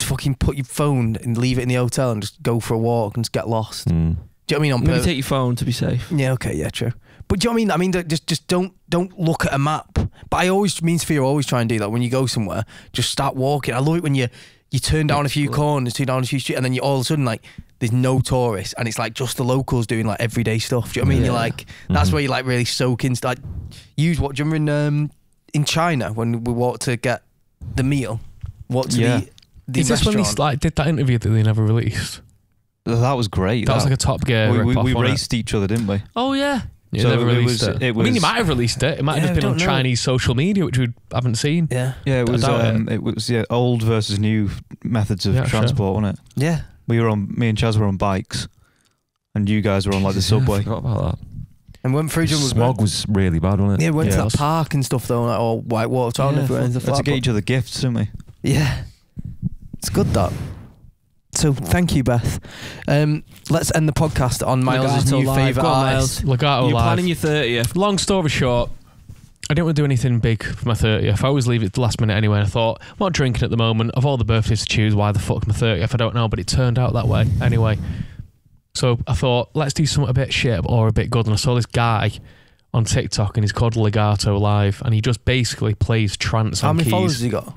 Speaker 3: fucking put your phone and leave it in the hotel and just go for a walk and just get lost.
Speaker 2: Mm.
Speaker 3: Do you know what I mean? On
Speaker 5: Maybe
Speaker 3: purpose.
Speaker 5: take your phone to be safe.
Speaker 3: Yeah, okay, yeah, true. But do you know what I mean? I mean, just just don't don't look at a map. But I always means for you always try and do that when you go somewhere. Just start walking. I love it when you you turn down a few corners, turn down a few streets, and then you all of a sudden like there's no tourists, and it's like just the locals doing like everyday stuff. Do you know what I mean? You're like that's
Speaker 2: Mhm.
Speaker 3: where you like really soak into like use what do you remember in um in China when we walked to get the meal? What to
Speaker 4: Yeah.
Speaker 3: the the
Speaker 6: Is this when
Speaker 3: restaurant?
Speaker 6: they like did that interview that they never released?
Speaker 4: That was great.
Speaker 6: That was like a Top Gear.
Speaker 4: we, we, we
Speaker 6: wasn't it?
Speaker 4: raced each other, didn't we?
Speaker 5: Oh, yeah.
Speaker 6: Yeah,
Speaker 4: So
Speaker 6: they never
Speaker 4: it
Speaker 6: released
Speaker 4: was-
Speaker 6: it.
Speaker 4: it
Speaker 6: I mean, you might have released it. It might
Speaker 3: Yeah,
Speaker 6: have
Speaker 3: I
Speaker 6: been on
Speaker 3: know.
Speaker 6: Chinese social media, which we haven't seen.
Speaker 3: yeah,
Speaker 4: Yeah, it was. Um, it was yeah, old versus new methods of
Speaker 6: Yeah, sure.
Speaker 4: transport, wasn't it?
Speaker 3: yeah.
Speaker 4: We were on. Me and Chaz were on bikes, and you guys were on like the
Speaker 2: Yeah, I
Speaker 4: subway.
Speaker 2: forgot about
Speaker 3: And went through
Speaker 2: that.
Speaker 3: Jumbo
Speaker 2: Smog was really bad, wasn't it?
Speaker 3: Yeah, we went
Speaker 6: Yeah,
Speaker 3: to that park and stuff though, like all white water town
Speaker 5: Yeah,
Speaker 3: everywhere. and
Speaker 4: We
Speaker 3: stuff
Speaker 4: had to get each other gifts, didn't we?
Speaker 3: Yeah, it's good that. So thank you, Beth. Um, let's end the podcast on Miles'
Speaker 5: Legato
Speaker 3: new
Speaker 5: Live.
Speaker 3: favourite
Speaker 5: Go on,
Speaker 3: artist.
Speaker 6: Legato
Speaker 5: You're
Speaker 6: Live.
Speaker 5: planning your 30th.
Speaker 6: Long story short, I didn't want to do anything big for my 30th. I always leave it the last minute anyway. I thought, I'm not drinking at the moment. Of all the birthdays to choose, why the fuck my 30th? I don't know, but it turned out that way anyway. So I thought, let's do something a bit shit or a bit good. And I saw this guy on TikTok and he's called Legato Live and he just basically plays trance
Speaker 3: How
Speaker 6: on
Speaker 3: many
Speaker 6: keys.
Speaker 3: followers has he got?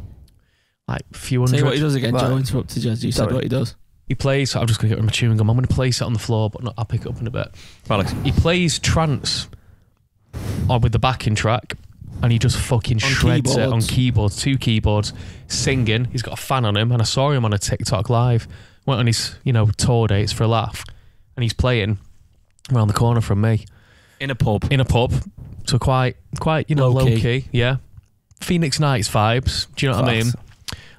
Speaker 6: Like a few
Speaker 5: Say
Speaker 6: hundred.
Speaker 5: what he does again.
Speaker 3: Right.
Speaker 5: Joe interrupted you. as You said
Speaker 3: Sorry.
Speaker 5: what he does.
Speaker 6: He plays, so I'm just going to get rid of my chewing gum. I'm going to place it on the floor, but not, I'll pick it up in a bit.
Speaker 2: Alex.
Speaker 6: He plays trance on with the backing track and he just fucking
Speaker 5: On
Speaker 6: shreds it on
Speaker 5: keyboards.
Speaker 6: keyboards, two keyboards, singing. He's got a fan on him, and I saw him on a TikTok live went on his you know tour dates for a laugh, and he's playing around the corner from me
Speaker 5: In a pub.
Speaker 6: in a pub. So quite quite you know
Speaker 5: Low
Speaker 6: low,
Speaker 5: key.
Speaker 6: key. yeah. Phoenix Nights vibes. Do you know what I mean?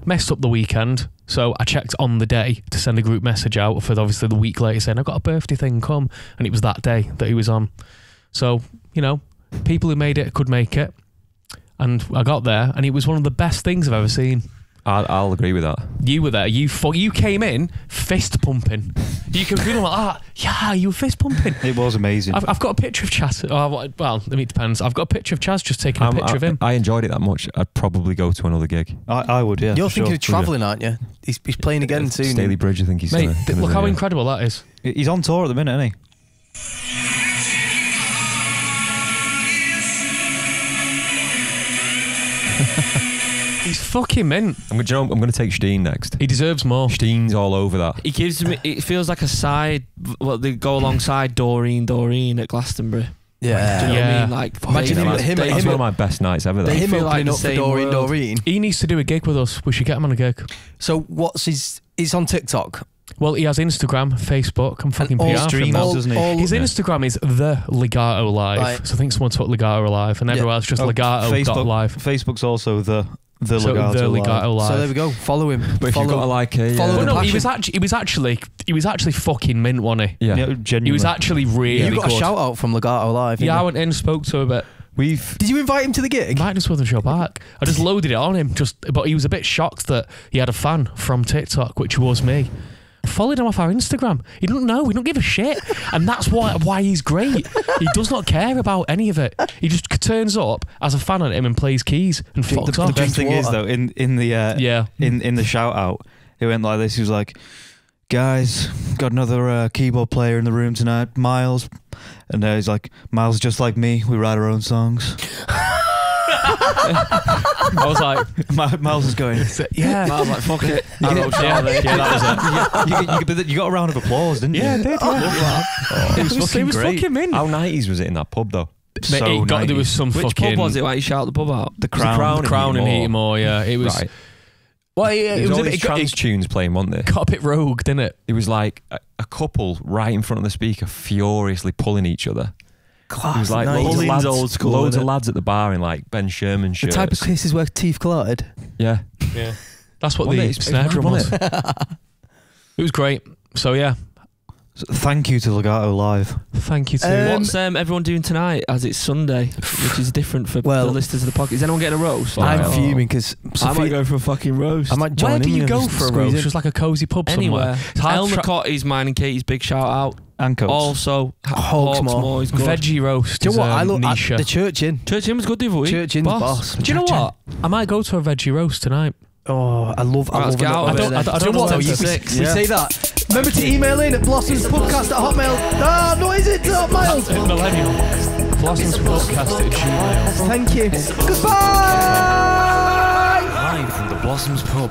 Speaker 6: Messed up the weekend, so I checked on the day to send a group message out for obviously the week later saying I've got a birthday thing, come, and it was that day that he was on. So you know, people who made it could make it, and I got there, and it was one of the best things I've ever seen.
Speaker 2: I'll, I'll agree with that.
Speaker 6: You were there. You fu- you came in fist pumping. You can feel like that. Yeah, you were fist pumping.
Speaker 4: It was amazing.
Speaker 6: I've, I've got a picture of Chaz. Oh, well, I mean, it depends. I've got a picture of Chaz just taking a
Speaker 2: Um,
Speaker 6: picture
Speaker 2: I,
Speaker 6: of him.
Speaker 2: I enjoyed it that much. I'd probably go to another gig.
Speaker 4: I, I would, yeah.
Speaker 3: You're
Speaker 4: for
Speaker 3: thinking
Speaker 4: sure.
Speaker 3: of travelling, aren't you? He's, he's playing again soon.
Speaker 2: Stalybridge, I think he's
Speaker 6: Mate,
Speaker 2: gonna-
Speaker 6: th-
Speaker 2: gonna
Speaker 6: look
Speaker 2: do,
Speaker 6: how
Speaker 2: yeah.
Speaker 6: incredible that is.
Speaker 4: He's on tour at the minute, isn't he?
Speaker 6: He's fucking mint.
Speaker 2: I'm gonna, do you know, I'm gonna take Steen next.
Speaker 6: He deserves more.
Speaker 2: Steen's all over that.
Speaker 5: He gives me. It feels like a side. Well, they go alongside Doreen, Doreen at Glastonbury. Do you
Speaker 3: Yeah.
Speaker 5: know what I
Speaker 6: Yeah.
Speaker 5: mean? Like,
Speaker 3: Imagine him-
Speaker 5: like,
Speaker 3: him-
Speaker 5: they-
Speaker 3: him-
Speaker 2: one of my best nights ever.
Speaker 5: They
Speaker 2: Though.
Speaker 3: Him
Speaker 5: feel like
Speaker 3: opening
Speaker 5: the
Speaker 3: up for Doreen
Speaker 5: world.
Speaker 3: Doreen.
Speaker 6: He needs to do a gig with us. We should get him on a gig.
Speaker 3: So what's his? It's on TikTok.
Speaker 6: Well, he has Instagram, Facebook. I'm fucking
Speaker 3: all
Speaker 6: PR from
Speaker 4: streams,
Speaker 6: that.
Speaker 3: all-
Speaker 4: doesn't he?
Speaker 3: all-
Speaker 6: His
Speaker 2: Yeah.
Speaker 6: Instagram is the Legato Live.
Speaker 3: Right.
Speaker 6: So I think someone took Legato Live, and
Speaker 3: Yeah.
Speaker 6: everywhere else just
Speaker 4: Oh,
Speaker 6: Legato
Speaker 4: Facebook,
Speaker 6: live.
Speaker 4: Facebook's also the the
Speaker 6: So
Speaker 4: Legato.
Speaker 6: the
Speaker 4: Live.
Speaker 6: Legato Live.
Speaker 3: So there we go. Follow him.
Speaker 2: But if
Speaker 3: follow
Speaker 2: you've got to like a,
Speaker 3: follow
Speaker 6: Well,
Speaker 3: the
Speaker 6: no, he was actually he was actually he was actually fucking mint, wasn't he?
Speaker 2: yeah,
Speaker 4: Yeah, genuinely.
Speaker 6: He was actually really
Speaker 3: you got
Speaker 6: good.
Speaker 3: a shout out from Legato Live.
Speaker 6: yeah, I went in and spoke to him a bit.
Speaker 2: we've?
Speaker 3: Did you invite him to the gig?
Speaker 6: Might just with the show back. I just loaded it on him, just but he was a bit shocked that he had a fan from TikTok, which was me. Followed him off our Instagram. He doesn't know. He don't give a shit, and that's why why he's great. He does not care about any of it. He just turns up as a fan on him and plays keys and
Speaker 3: The-
Speaker 6: fucks
Speaker 3: the
Speaker 6: off.
Speaker 4: The best thing is though, in in the uh,
Speaker 6: yeah,
Speaker 4: in in the shout out, it went like this. He was like, "Guys, got another uh, keyboard player in the room tonight, Miles." And uh, he's like, "Miles, just like me, we write our own songs."
Speaker 6: I was like,
Speaker 4: Mi- Miles is going.
Speaker 6: yeah,
Speaker 5: I was like, fuck it.
Speaker 4: You
Speaker 5: I
Speaker 4: get-
Speaker 5: wrote Charlie.
Speaker 6: yeah, that was it.
Speaker 4: you, you, you, you got a round of applause, didn't you?
Speaker 6: Yeah, I did. Yeah.
Speaker 4: Oh, it was
Speaker 6: It was,
Speaker 4: fucking
Speaker 6: it was
Speaker 4: great.
Speaker 6: fucking mint.
Speaker 2: how nineties was it in that pub though?
Speaker 6: Mate,
Speaker 4: so
Speaker 6: it got, there was
Speaker 4: 90s.
Speaker 6: some
Speaker 5: Which
Speaker 6: fucking
Speaker 5: pub was it? Why you shout the pub out?
Speaker 4: The
Speaker 2: Was it
Speaker 4: crown.
Speaker 2: Crown?
Speaker 6: Crown and
Speaker 2: Heaton
Speaker 6: Heaton Yeah, it was.
Speaker 2: right.
Speaker 6: Well, it,
Speaker 2: There
Speaker 6: it
Speaker 2: was,
Speaker 6: was
Speaker 2: all
Speaker 6: a
Speaker 2: these
Speaker 6: bit. It got,
Speaker 2: trance
Speaker 6: it
Speaker 2: tunes playing, wasn't there?
Speaker 6: got a bit rogue, didn't it?
Speaker 2: It was like a, a couple right in front of the speaker, furiously pulling each other. It
Speaker 3: Class.
Speaker 2: was like
Speaker 3: nice.
Speaker 2: loads, of lads,
Speaker 5: old school,
Speaker 2: loads of lads at the bar in like Ben Sherman
Speaker 3: the
Speaker 2: shirts.
Speaker 3: type of cases where teeth clotted.
Speaker 2: yeah,
Speaker 6: Yeah. That's what
Speaker 2: Wasn't
Speaker 6: the
Speaker 2: it?
Speaker 6: Snare drum was. It was great. So yeah,
Speaker 4: So Thank you to Legato Live.
Speaker 6: thank you to.
Speaker 3: Um,
Speaker 5: What's um, everyone doing tonight as it's Sunday, which is different for
Speaker 3: Well-
Speaker 5: the listeners of the podcast? Is anyone getting a roast?
Speaker 3: I'm
Speaker 2: Oh.
Speaker 3: fuming because
Speaker 5: I might go for a fucking roast.
Speaker 3: I might join
Speaker 6: Where do you go for a
Speaker 3: squeeze
Speaker 6: roast?
Speaker 3: in.
Speaker 6: Just like a cozy pub
Speaker 5: Anywhere.
Speaker 6: somewhere. It's hard
Speaker 5: El
Speaker 6: to tra-
Speaker 5: Nacotti's mine and Katie's big shout out.
Speaker 4: And Coates.
Speaker 5: Also,
Speaker 3: Hawksmoor.
Speaker 5: Hawksmoor is good.
Speaker 6: Veggie roast.
Speaker 3: Do you
Speaker 6: is
Speaker 3: know what? I
Speaker 6: um,
Speaker 3: look at the church in.
Speaker 5: Church Inn was good the other week.
Speaker 3: Church Inn's boss.
Speaker 6: Do you know what? I might go to a veggie roast tonight.
Speaker 3: Oh, I love. I
Speaker 5: Right, let's
Speaker 3: love.
Speaker 5: get out
Speaker 3: I
Speaker 5: of
Speaker 3: don't.
Speaker 5: here
Speaker 3: I
Speaker 5: then.
Speaker 3: don't, I
Speaker 6: Do
Speaker 3: don't
Speaker 6: know
Speaker 3: know
Speaker 6: what?
Speaker 3: what.
Speaker 6: We-
Speaker 3: We,
Speaker 5: six.
Speaker 3: we
Speaker 4: Yeah.
Speaker 3: say that. Remember to email in at blossomspodcast at hotmail. Ah, no, is it uh, Miles?
Speaker 6: Millennium. Blossoms podcast at Gmail.
Speaker 3: Thank you. Goodbye.
Speaker 1: Live from the Blossoms Pub.